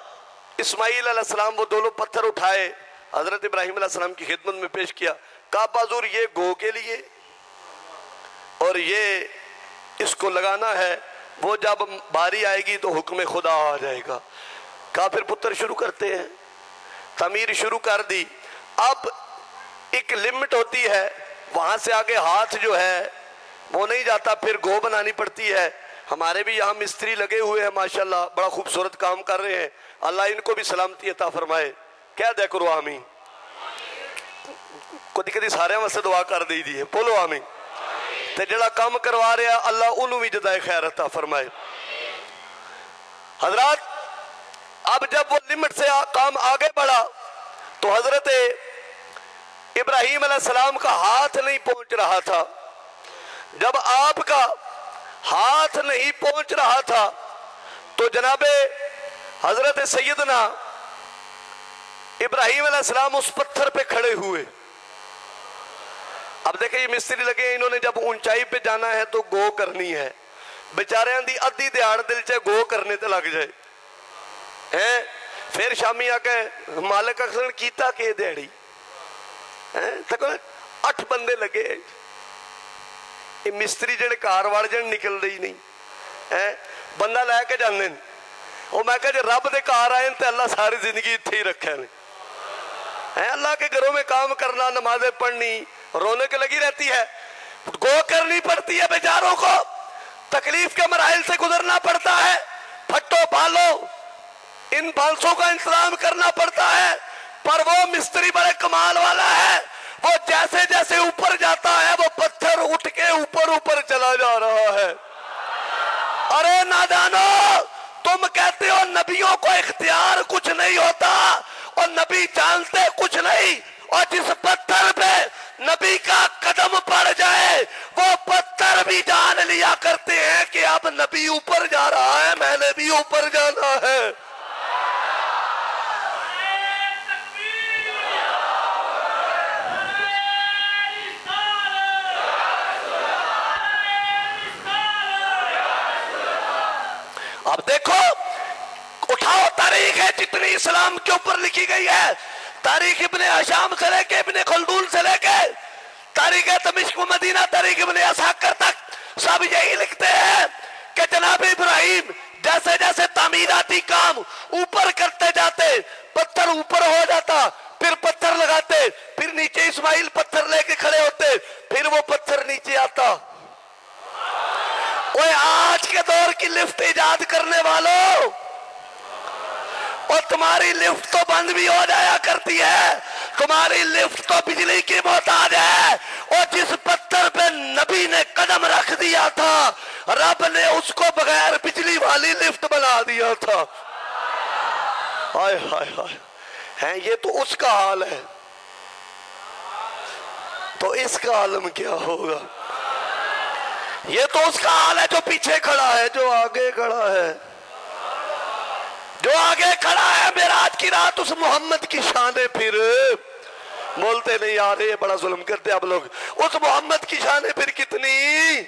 اسماعیل علیہ السلام وہ دونوں پتھر اٹھائے، حضرت ابراہیم علیہ السلام کی خدمت میں پیش کیا۔ کہا بازور یہ گو کے لیے، اور یہ اس کو لگانا ہے، وہ جب باری آئے گی تو حکم خدا آ جائے گا۔ کہا پھر پتر شروع کرتے ہیں، تعمیر شروع کر دی۔ اب ایک لمٹ ہوتی ہے، وہاں سے آگے ہاتھ جو ہے، وہ نہیں جاتا، پھر گو بنانی پڑتی ہے۔ ہمارے بھی یہاں مستری لگے ہوئے ہیں، ماشاءاللہ، بڑا خوبصورت کام کر رہے ہیں۔ اللہ ان کو بھی سلامتی عطا فرمائے۔ کیا دے کرو آمین۔ کدی کدی سارے واسطے دعا کر دی دی ہے۔ بولو آمین۔ تے جڑا کام کروا رہا اللہ انہوں بھی جدائے خیر عطا فرمائے۔ حضرات، اب جب وہ لمٹ سے کام آگے بڑھا، تو حضرت ابراہیم علیہ السلام کا ہاتھ نہیں پہنچ رہا تھا۔ جب آپ کا ہاتھ نہیں پہنچ رہا تھا، تو جناب حضرت سیدنا ابراہیم علیہ السلام اس پتھر پہ کھڑے ہوئے۔ اب دیکھیں یہ مستری لگے، انہوں نے جب اونچائی پہ جانا ہے تو گو کرنی ہے۔ بیچارے دی ادھی دیہڑ دل چے گو کرنے تے لگ جائے۔ ہیں؟ پھر شامی آ کے مالک اکثر کیتا کہ دیہڑی اٹھ بندے لگے یہ مستری جڑے کار وڑ جن نکل رہی نہیں بندہ لے کے جانے وہ میں کہا جی رب دے کار آئے تے اللہ ساری زندگی اتھے ہی رکھے نے اللہ کے گھروں میں کام کرنا نمازیں پڑھنی رونے کے لگی رہتی ہے گو کرنی پڑتی ہے بیچاروں کو تکلیف کے مراحل سے گزرنا پڑتا ہے پھٹو پالو ان بانسوں کا انتظام کرنا پڑتا ہے پر وہ مستری بڑے کمال والا ہے۔ وہ جیسے جیسے اوپر جاتا ہے، وہ پتھر اٹھ کے اوپر اوپر چلا جا رہا ہے۔ ارے نادانو، تم کہتے ہو نبیوں کو اختیار کچھ نہیں ہوتا اور نبی جانتے کچھ نہیں۔ اور جس پتھر پہ نبی کا قدم پڑ جائے، وہ پتھر بھی جان لیا کرتے ہیں کہ اب نبی اوپر جا رہا ہے، میں نے بھی اوپر جانا ہے۔ اب دیکھو، اٹھاؤ، تاریخ ہے جتنی اسلام کے اوپر لکھی گئی ہے۔ تاریخ ابن اشام سے لے کے ابن خلدون سے لے کے تاریخ تمشق مدینہ، تاریخ ابن اساکر تک سب یہی لکھتے ہیں کہ جناب ابراہیم جیسے جیسے تعمیراتی کام اوپر کرتے جاتے، پتھر اوپر ہو جاتا، پھر پتھر لگاتے، پھر نیچے اسماعیل پتھر لے کے کھڑے ہوتے، پھر وہ پتھر نیچے آتا۔ اوے آج کے دور کی لفٹ ایجاد کرنے والوں، اور تمہاری لفٹ تو بند بھی ہو جایا کرتی ہے، تمہاری لفٹ تو بجلی کی محتاج ہے، اور جس پتھر پہ نبی نے قدم رکھ دیا تھا، رب نے اس کو بغیر بجلی والی لفٹ بنا دیا تھا۔ ہائے ہائے ہائے۔ ہیں، یہ تو اس کا حال ہے۔ تو اس کا عالم کیا ہوگا؟ یہ تو اس کا حال ہے جو پیچھے کھڑا ہے، جو آگے کھڑا ہے۔ جو آگے کھڑا ہے میراج کی رات اس محمد کی شانے پھر۔ بولتے نہیں آ رہے بڑا ظلم کرتے اب لوگ۔ اس محمد کی شانے پھر کتنی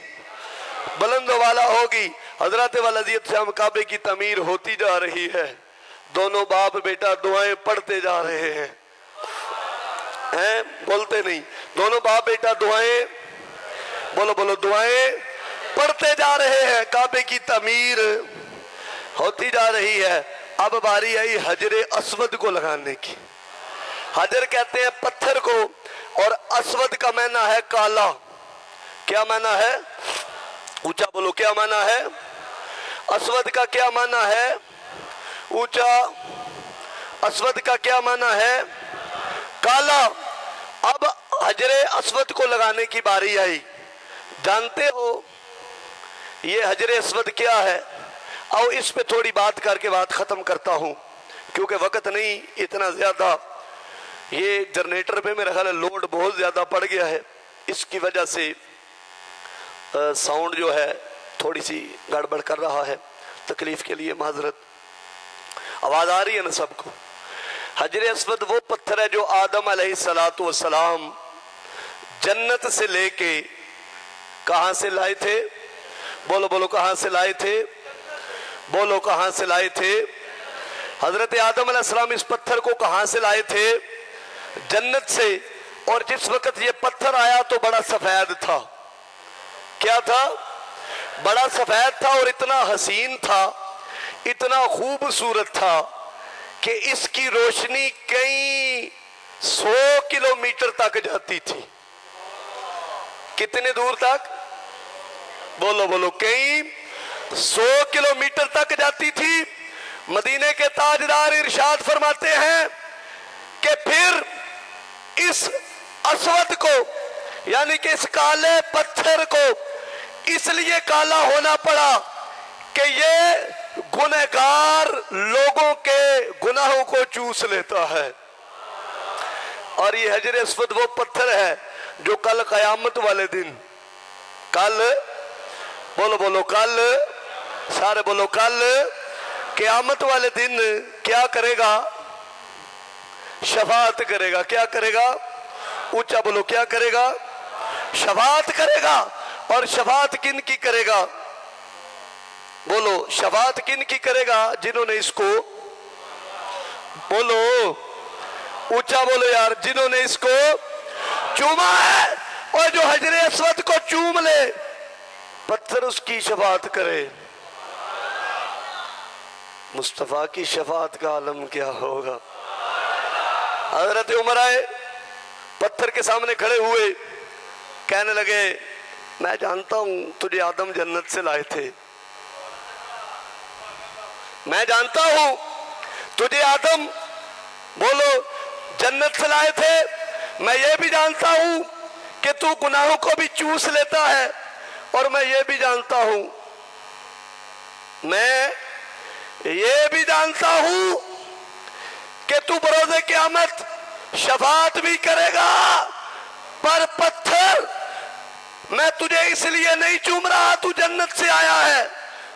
بلند والا ہوگی۔ حضرت والدیت شام کعبے کی تعمیر ہوتی جا رہی ہے۔ دونوں باپ بیٹا دعائیں پڑھتے جا رہے ہیں؟ بولتے نہیں۔ دونوں باپ بیٹا دعائیں۔ بولو بولو، دعائیں۔ پڑھتے جا رہے ہیں، کعبے کی تعمیر ہوتی جا رہی ہے۔ اب باری آئی حجر اسود کو لگانے کی۔ حجر کہتے ہیں پتھر کو، اور اسود کا معنی ہے کالا۔ کیا معنی ہے؟ اونچا بولو، کیا معنی ہے؟ اسود کا کیا معنی ہے؟ اونچا۔ اسود کا کیا معنی ہے؟ کالا۔ اب حجر اسود کو لگانے کی باری آئی۔ جانتے ہو یہ حجر اسود کیا ہے؟ آؤ اس پہ تھوڑی بات کر کے بات ختم کرتا ہوں، کیونکہ وقت نہیں، اتنا زیادہ۔ یہ جنریٹر پہ میرا خیال ہے لوڈ بہت زیادہ پڑ گیا ہے۔ اس کی وجہ سے ساؤنڈ جو ہے تھوڑی سی گڑبڑ کر رہا ہے۔ تکلیف کے لیے معذرت۔ آواز آ رہی ہے نا سب کو؟ حجر اسود وہ پتھر ہے جو آدم علیہ سلاۃ وسلام جنت سے لے کے کہاں سے لائے تھے؟ بولو بولو کہاں سے لائے تھے؟ بولو کہاں سے لائے تھے؟ حضرت آدم علیہ السلام اس پتھر کو کہاں سے لائے تھے؟ جنت سے۔ اور جس وقت یہ پتھر آیا تو بڑا سفید تھا۔ کیا تھا؟ بڑا سفید تھا اور اتنا حسین تھا، اتنا خوبصورت تھا کہ اس کی روشنی کئی سو کلومیٹر تک جاتی تھی۔ کتنے دور تک؟ بولو بولو، کئی سو کلومیٹر تک جاتی تھی۔ مدینے کے تاجدار ارشاد فرماتے ہیں کہ پھر اس اسود کو یعنی کہ اس کالے پتھر کو اس لیے کالا ہونا پڑا کہ یہ گنہگار لوگوں کے گناہوں کو چوس لیتا ہے۔ اور یہ حجر اسود وہ پتھر ہے جو کل قیامت والے دن، کل بولو بولو کل، سارے بولو کل، قیامت والے دن کیا کرے گا؟ شفاعت کرے گا، کیا کرے گا؟ اونچا بولو، کیا کرے گا؟ شفاعت کرے گا، اور شفاعت کن کی کرے گا؟ بولو، شفاعت کن کی کرے گا جنہوں نے اس کو؟ بولو، اونچا بولو یار، جنہوں نے اس کو چوما ہے، اور جو حجر اسود کو چوم لے پتھر اس کی شفاعت کرے۔ مصطفیٰ کی شفاعت کا عالم کیا ہوگا؟ حضرت عمر آئے، پتھر کے سامنے کھڑے ہوئے، کہنے لگے، میں جانتا ہوں تجھے آدم جنت سے لائے تھے۔ میں جانتا ہوں تجھے آدم، بولو، جنت سے لائے تھے۔ میں یہ بھی جانتا ہوں کہ تو گناہوں کو بھی چوس لیتا ہے۔ اور میں یہ بھی جانتا ہوں، میں یہ بھی جانتا ہوں کہ تو بروز قیامت شفاعت بھی کرے گا، پر پتھر میں تجھے اس لیے نہیں چوم رہا تو جنت سے آیا ہے۔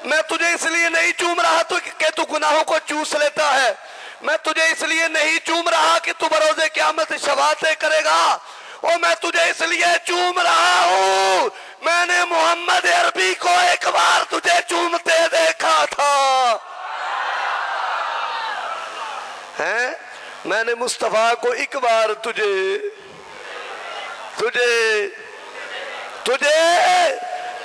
میں تجھے اس لیے نہیں چوم رہا تو کہ تو گناہوں کو چوس لیتا ہے۔ میں تجھے اس لیے نہیں چوم رہا کہ تو بروز قیامت شفاعتیں کرے گا۔ اور میں تجھے اس لیے چوم رہا ہوں میں نے محمد عربی کو ایک بار تجھے چومتے دیکھا تھا۔ میں نے مصطفیٰ کو ایک بار تجھے تجھے تجھے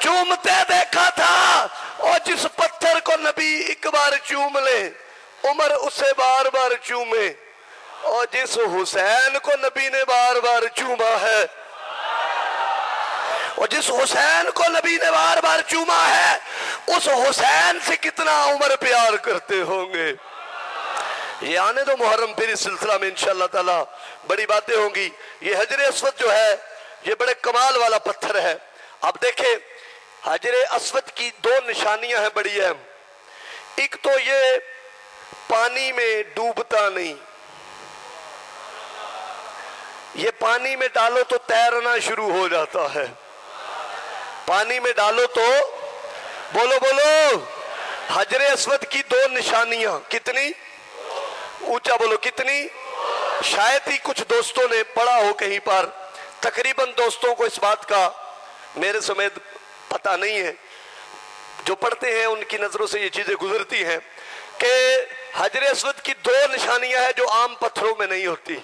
چومتے دیکھا تھا۔ اور جس پتھر کو نبی ایک بار چوم لے، عمر اسے بار بار چومے۔ اور جس حسین کو نبی نے بار بار چوما ہے اور جس حسین کو نبی نے بار بار چوما ہے، اس حسین سے کتنا عمر پیار کرتے ہوں گے۔ یہ آنے دو محرم، پھر اس سلسلہ میں انشاءاللہ تعالی بڑی باتیں ہوں گی۔ یہ حجر اسود جو ہے، یہ بڑے کمال والا پتھر ہے۔ اب دیکھیں، حجر اسود کی دو نشانیاں ہیں بڑی اہم۔ ایک تو یہ پانی میں ڈوبتا نہیں۔ یہ پانی میں ڈالو تو تیرنا شروع ہو جاتا ہے۔ پانی میں ڈالو تو بولو بولو حجر اسود کی دو نشانیاں کتنی؟ اونچا بولو کتنی؟ شاید ہی کچھ دوستوں نے پڑھا ہو کہیں پر۔ تقریباً دوستوں کو اس بات کا میرے سمیت پتہ نہیں ہے۔ جو پڑھتے ہیں ان کی نظروں سے یہ چیزیں گزرتی ہیں کہ حجر اسود کی دو نشانیاں ہیں جو عام پتھروں میں نہیں ہوتی۔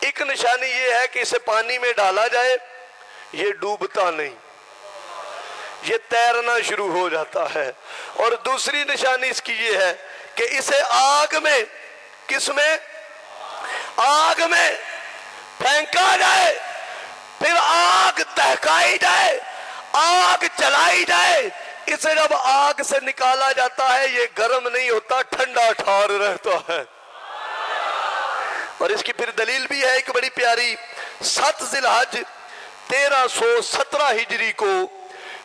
ایک نشانی یہ ہے کہ اسے پانی میں ڈالا جائے، یہ ڈوبتا نہیں۔ یہ تیرنا شروع ہو جاتا ہے۔ اور دوسری نشانی اس کی یہ ہے کہ اسے آگ میں کس میں؟ آگ میں پھینکا جائے، پھر آگ تہکائی جائے، آگ چلائی جائے۔ اسے جب آگ سے نکالا جاتا ہے، یہ گرم نہیں ہوتا، ٹھنڈا ٹھار رہتا ہے۔ اور اس کی پھر دلیل بھی ہے ایک بڑی پیاری ست ذلحج تیرہ سو سترہ ہجری کو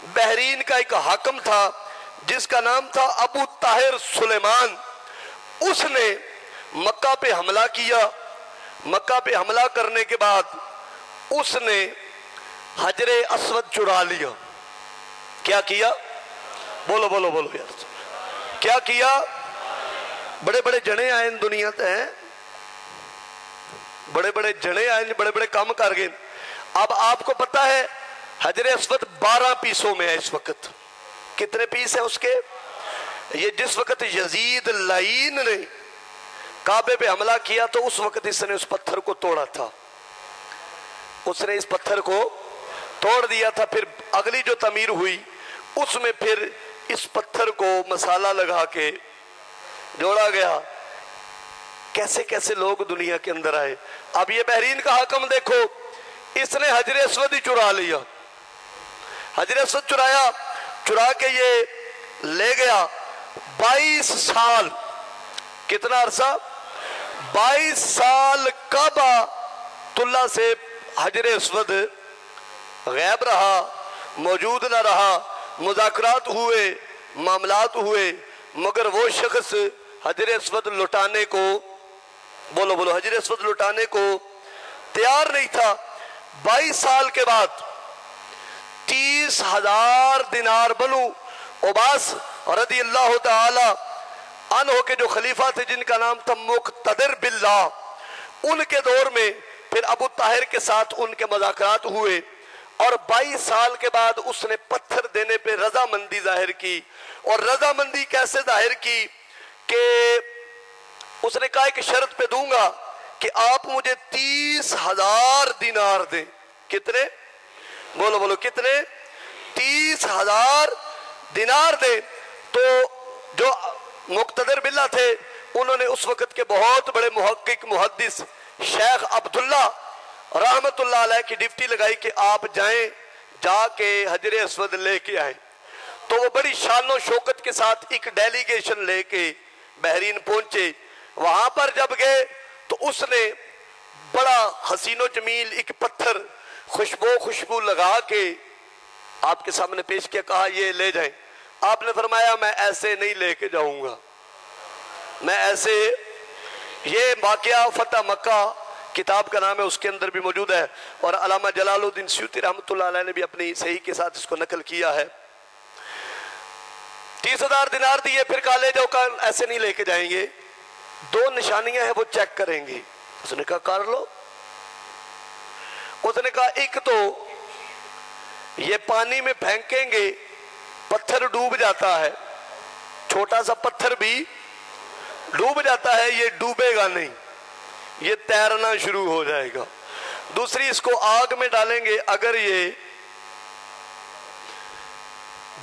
بحرین کا ایک حاکم تھا، جس کا نام تھا ابو طاہر سلیمان۔ اس نے مکہ پہ حملہ کیا۔ مکہ پہ حملہ کرنے کے بعد اس نے حجر اسود چرا لیا۔ کیا کیا؟ بولو بولو بولو یار۔ کیا کیا؟ بڑے بڑے جنے آئے ان دنیا تے، ہیں؟ بڑے بڑے جنے آئے بڑے بڑے کام کر گئے۔ اب آپ کو پتا ہے حجر اسود بارہ پیسوں میں ہے اس وقت۔ کتنے پیس ہیں اس کے؟ یہ جس وقت یزید لائن نے کعبے پہ حملہ کیا تو اس وقت اس نے اس پتھر کو توڑا تھا۔ اس نے اس پتھر کو توڑ دیا تھا، پھر اگلی جو تعمیر ہوئی، اس میں پھر اس پتھر کو مسالہ لگا کے جوڑا گیا۔ کیسے کیسے لوگ دنیا کے اندر آئے؟ اب یہ بحرین کا حکم دیکھو، اس نے حجر اسود ہی چرا لیا۔ حجر اسود چرایا چرا کے یہ لے گیا۔ بائیس سال، کتنا عرصہ؟ بائیس سال کعبہ تلہ سے حجر اسود غیب رہا، موجود نہ رہا، مذاکرات ہوئے، معاملات ہوئے، مگر وہ شخص حجر اسود لٹانے کو، بولو بولو، حجر اسود لٹانے کو تیار نہیں تھا۔ بائیس سال کے بعد تیس ہزار دینار بنو عباس رضی اللہ تعالی عنہ کے جو خلیفہ تھے، جن کا نام تھا مقتدر باللہ۔ ان کے دور میں پھر ابو طاہر کے ساتھ ان کے مذاکرات ہوئے اور بائیس سال کے بعد اس نے پتھر دینے پہ رضا مندی ظاہر کی۔ اور رضا مندی کیسے ظاہر کی کہ اس نے کہا کہ شرط پہ دوں گا کہ آپ مجھے تیس ہزار دینار دیں۔ کتنے؟ بولو بولو، کتنے؟ تیس ہزار دینار دیں تو جو مقتدر بلہ تھے، انہوں نے اس وقت کے بہت بڑے محقق، محدث شیخ عبداللہ رحمت اللہ علیہ کی ڈپٹی لگائی کہ آپ جائیں، جا کے حجر اسود لے کے آئیں۔ تو وہ بڑی شان و شوکت کے ساتھ ایک ڈیلیگیشن لے کے بحرین پہنچے۔ وہاں پر جب گئے، تو اس نے بڑا حسین و جمیل، ایک پتھر خوشبو خوشبو لگا کے آپ کے سامنے پیش کیا، کہا، یہ لے جائیں۔ آپ نے فرمایا، میں ایسے نہیں لے کے جاؤں گا۔ میں ایسے، یہ واقعہ فتح مکہ کتاب کا نام ہے، اس کے اندر بھی موجود ہے۔ اور علامہ جلال الدین سیوتی رحمۃ اللہ علیہ نے بھی اپنی صحیح کے ساتھ اس کو نقل کیا ہے۔ تیس ہزار دینار دیے، پھر کہا، لے جاؤ کا ایسے نہیں لے کے جائیں گے۔ دو نشانیاں ہیں، وہ چیک کریں گے۔ اس نے کہا، کر لو۔ اس نے کہا، ایک تو یہ پانی میں پھینکیں گے، پتھر ڈوب جاتا ہے۔ چھوٹا سا پتھر بھی ڈوب جاتا ہے، یہ ڈوبے گا نہیں۔ یہ تیرنا شروع ہو جائے گا۔ دوسری، اس کو آگ میں ڈالیں گے۔ اگر یہ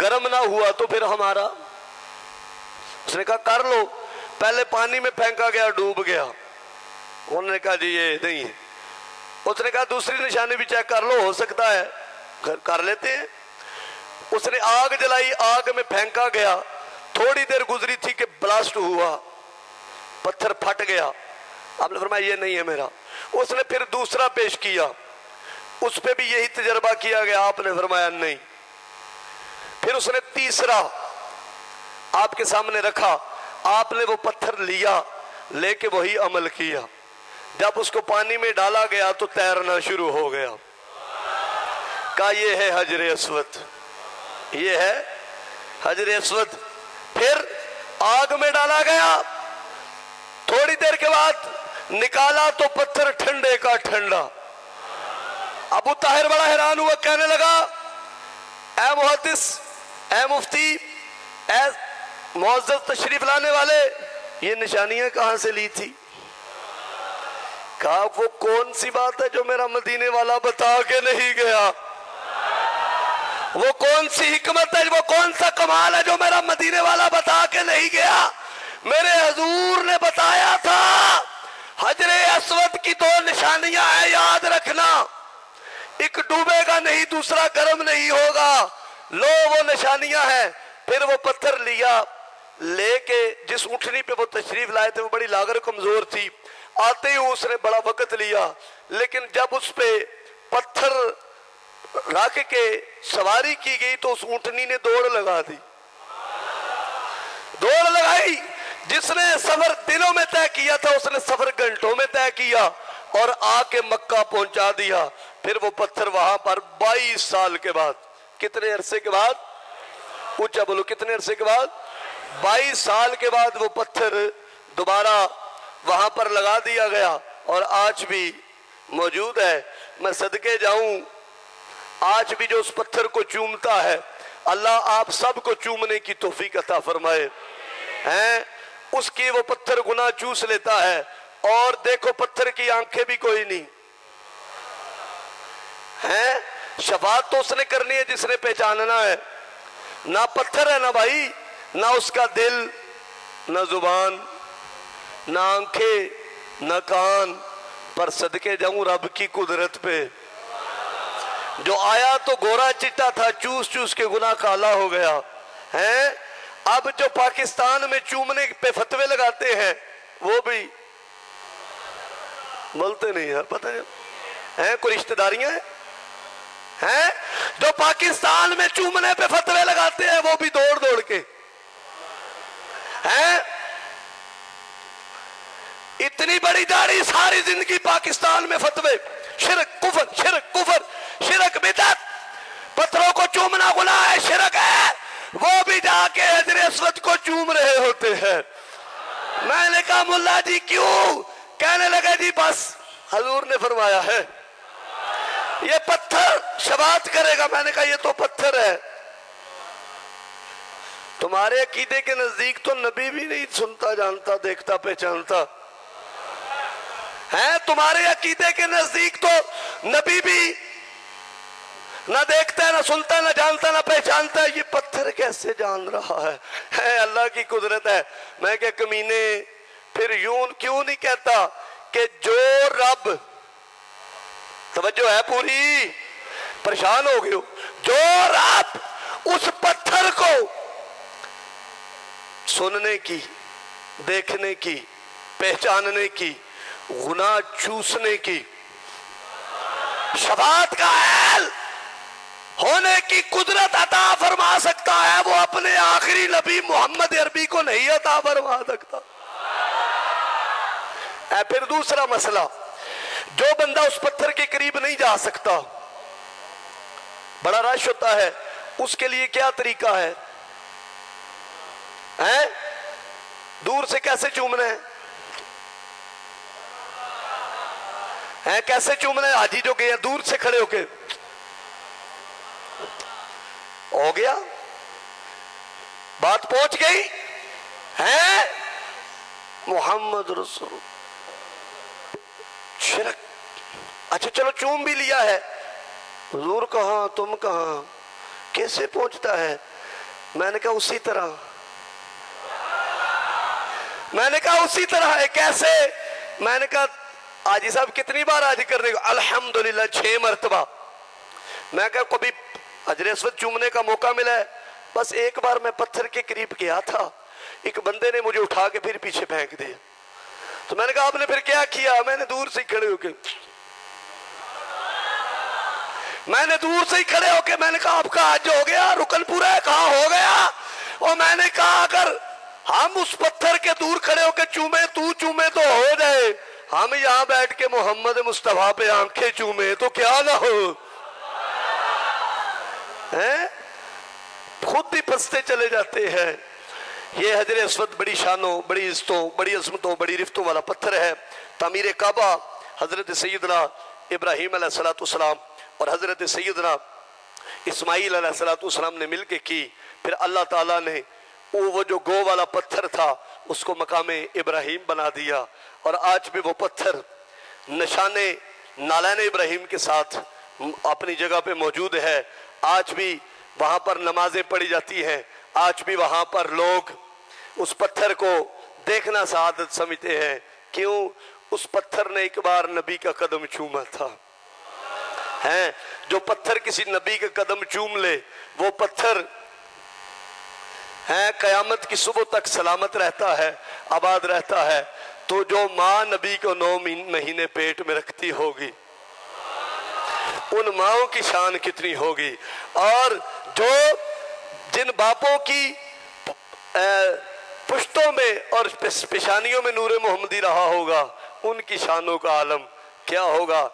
گرم نہ ہوا تو پھر ہمارا اس نے کہا، کر لو۔ پہلے پانی میں پھینکا گیا، ڈوب گیا۔ انہوں نے کہا جی یہ نہیں ہے۔ اس نے کہا دوسری نشانی بھی چیک کر لو ہو سکتا ہے کر لیتے ہیں اس نے آگ جلائی آگ میں پھینکا گیا تھوڑی دیر گزری تھی کہ بلاسٹ ہوا پتھر پھٹ گیا آپ نے فرمایا یہ نہیں ہے میرا اس نے پھر دوسرا پیش کیا اس پہ بھی یہی تجربہ کیا گیا آپ نے فرمایا نہیں پھر اس نے تیسرا آپ کے سامنے رکھا آپ نے وہ پتھر لیا لے کے وہی عمل کیا جب اس کو پانی میں ڈالا گیا تو تیرنا شروع ہو گیا۔ کہا یہ ہے حجر اسود۔ یہ ہے حجر اسود۔ پھر آگ میں ڈالا گیا۔ تھوڑی دیر کے بعد نکالا تو پتھر ٹھنڈے کا ٹھنڈا۔ ابو طاہر بڑا حیران ہوا، کہنے لگا، اے محدث، اے مفتی، اے معزز تشریف لانے والے، یہ نشانیاں کہاں سے لی تھی؟ کہا، وہ کون سی بات ہے جو میرا مدینے والا بتا کے نہیں گیا؟ وہ کون سی حکمت ہے، وہ کون سا کمال ہے جو میرا مدینے والا بتا کے نہیں گیا؟ میرے حضور نے بتایا تھا، حجر اسود کی دو نشانیاں ہیں، یاد رکھنا۔ ایک ڈوبے گا نہیں، دوسرا گرم نہیں ہوگا۔ لو، وہ نشانیاں ہیں۔ پھر وہ پتھر لیا، لے کے جس اٹھنی پہ وہ تشریف لائے تھے، وہ بڑی لاغر کمزور تھی۔ آتے ہی اس نے بڑا وقت لیا، لیکن جب اس پہ پتھر رکھ کے سواری کی گئی تو اس اونٹنی نے دوڑ لگا دی۔ دوڑ لگائی۔ جس نے سفر دنوں میں طے کیا تھا، اس نے سفر گھنٹوں میں طے کیا اور آ کے مکہ پہنچا دیا۔ پھر وہ پتھر وہاں پر بائیس سال کے بعد، کتنے عرصے کے بعد؟ اونچا بولو، کتنے عرصے کے بعد؟ بائیس سال کے بعد وہ پتھر دوبارہ وہاں پر لگا دیا گیا اور آج بھی موجود ہے۔ میں صدقے جاؤں۔ آج بھی جو اس پتھر کو چومتا ہے، اللہ آپ سب کو چومنے کی توفیق عطا فرمائے۔ ہیں؟ اس کی وہ پتھر گناہ چوس لیتا ہے۔ اور دیکھو پتھر کی آنکھیں بھی کوئی نہیں۔ ہیں؟ شفاعت تو اس نے کرنی ہے جس نے پہچاننا ہے۔ نہ پتھر ہے نہ بھائی، نہ اس کا دل، نہ زبان۔ نہ آنکھیں، نہ کان، پر صدقے جاؤں رب کی قدرت پہ۔ جو آیا تو گورا چٹا تھا، چوس چوس کے گناہ کالا ہو گیا۔ ہیں؟ اب جو پاکستان میں چومنے پہ فتوے لگاتے ہیں، وہ بھی۔ بولتے نہیں ہے پتہ ہے کوئی رشتہ داریاں ہیں؟ ہیں؟ جو پاکستان میں چومنے پہ فتوے لگاتے ہیں، وہ بھی دوڑ دوڑ کے۔ ہیں؟ اتنی بڑی داڑھی ساری زندگی پاکستان میں فتوے۔ شرک، کفر شرک کفر، شرک بدت پتھروں کو چومنا گناہ ہے، شرک ہے۔ وہ بھی جا کے حضر اسود کو چوم رہے ہوتے ہیں۔ میں نے کہا، ملا جی کیوں؟ کہنے لگے جی بس۔ حضور نے فرمایا ہے، یہ پتھر شبات کرے گا۔ میں نے کہا، یہ تو پتھر ہے۔ تمہارے عقیدے کے نزدیک تو نبی بھی نہیں سنتا، جانتا، دیکھتا، پہچانتا۔ ہے تمہارے عقیدے کے نزدیک تو نبی بھی نہ دیکھتا ہے، نہ سنتا ہے، نہ جانتا، نہ پہچانتا ہے، یہ پتھر کیسے جان رہا ہے؟ ہے اللہ کی قدرت ہے۔ میں کہ کمینے پھر یوں کیوں نہیں کہتا کہ جو رب، توجہ ہے پوری، پریشان ہو گئے جو رب اس پتھر کو سننے کی، دیکھنے کی، پہچاننے کی گناہ چوسنے کی۔ شفاعت کا اہل ہونے کی قدرت عطا فرما سکتا ہے، وہ اپنے آخری نبی محمد عربی کو نہیں عطا فرما سکتا۔ اے پھر دوسرا مسئلہ، جو بندہ اس پتھر کے قریب نہیں جا سکتا، بڑا رش ہوتا ہے۔ اس کے لیے کیا طریقہ ہے؟ دور سے کیسے چومنا ہے؟ کیسے چومنا ہے حاجی جو گئے دور سے کھڑے ہو کے۔ ہو گیا؟ بات پہنچ گئی؟ ہے؟ محمد رسول شرک اچھا چلو چوم بھی لیا ہے۔ حضور کہاں، تم کہاں؟ کیسے پہنچتا ہے؟ میں نے کہا اسی طرح۔ میں نے کہا اسی طرح ہے، کیسے؟ میں نے کہا آجی صاحب کتنی بار آج کرنے کو؟ الحمدللہ، چھ مرتبہ۔ میں کہا، کبھی حجر اسود چومنے کا موقع ملا ہے؟ بس ایک بار میں پتھر کے قریب گیا تھا۔ ایک بندے نے مجھے اٹھا کے پھر پیچھے پھینک دیا۔ تو میں نے کہا، آپ نے پھر کیا کیا؟ میں نے دور سے کھڑے ہو کے۔ میں نے دور سے ہی کھڑے ہو کے میں نے کہا، آپ کا آج ہو گیا؟ رکن پورا ہے، کہاں ہو گیا؟ اور میں نے کہا، اگر ہم اس پتھر کے دور کھڑے ہو کے چومے تو چومے تو ہو جائے۔ ہم یہاں بیٹھ کے محمد مصطفیٰ پہ آنکھیں چومے تو کیا نہ ہو؟ خود بھی پستے چلے جاتے ہیں۔ یہ حضر اسود بڑی شانوں، بڑی عزتوں، بڑی عظمتوں، بڑی رفتوں والا پتھر ہے۔ تعمیر کعبہ حضرت سیدنا ابراہیم علیہ السلام اور حضرت سیدنا اسماعیل علیہ السلام نے مل کے کی۔ پھر اللہ تعالیٰ نے وہ جو گو والا پتھر تھا اس کو مقام ابراہیم بنا دیا اور آج بھی وہ پتھر نشان نالین ابراہیم کے ساتھ اپنی جگہ پہ موجود ہے۔ آج بھی وہاں پر نمازیں پڑھی جاتی ہیں۔ آج بھی وہاں پر لوگ اس پتھر کو دیکھنا سعادت سمجھتے ہیں۔ کیوں؟ اس پتھر نے ایک بار نبی کا قدم چوما تھا۔ ہیں، جو پتھر کسی نبی کا قدم چوم لے، وہ پتھر ہیں قیامت کی صبح تک سلامت رہتا ہے، آباد رہتا ہے، تو جو ماں نبی کو نو مہینے پیٹ میں رکھتی ہوگی، ان ماؤں کی شان کتنی ہوگی؟ اور جو جن باپوں کی پشتوں میں اور پیشانیوں میں نور محمدی رہا ہوگا، ان کی شانوں کا عالم کیا ہوگا؟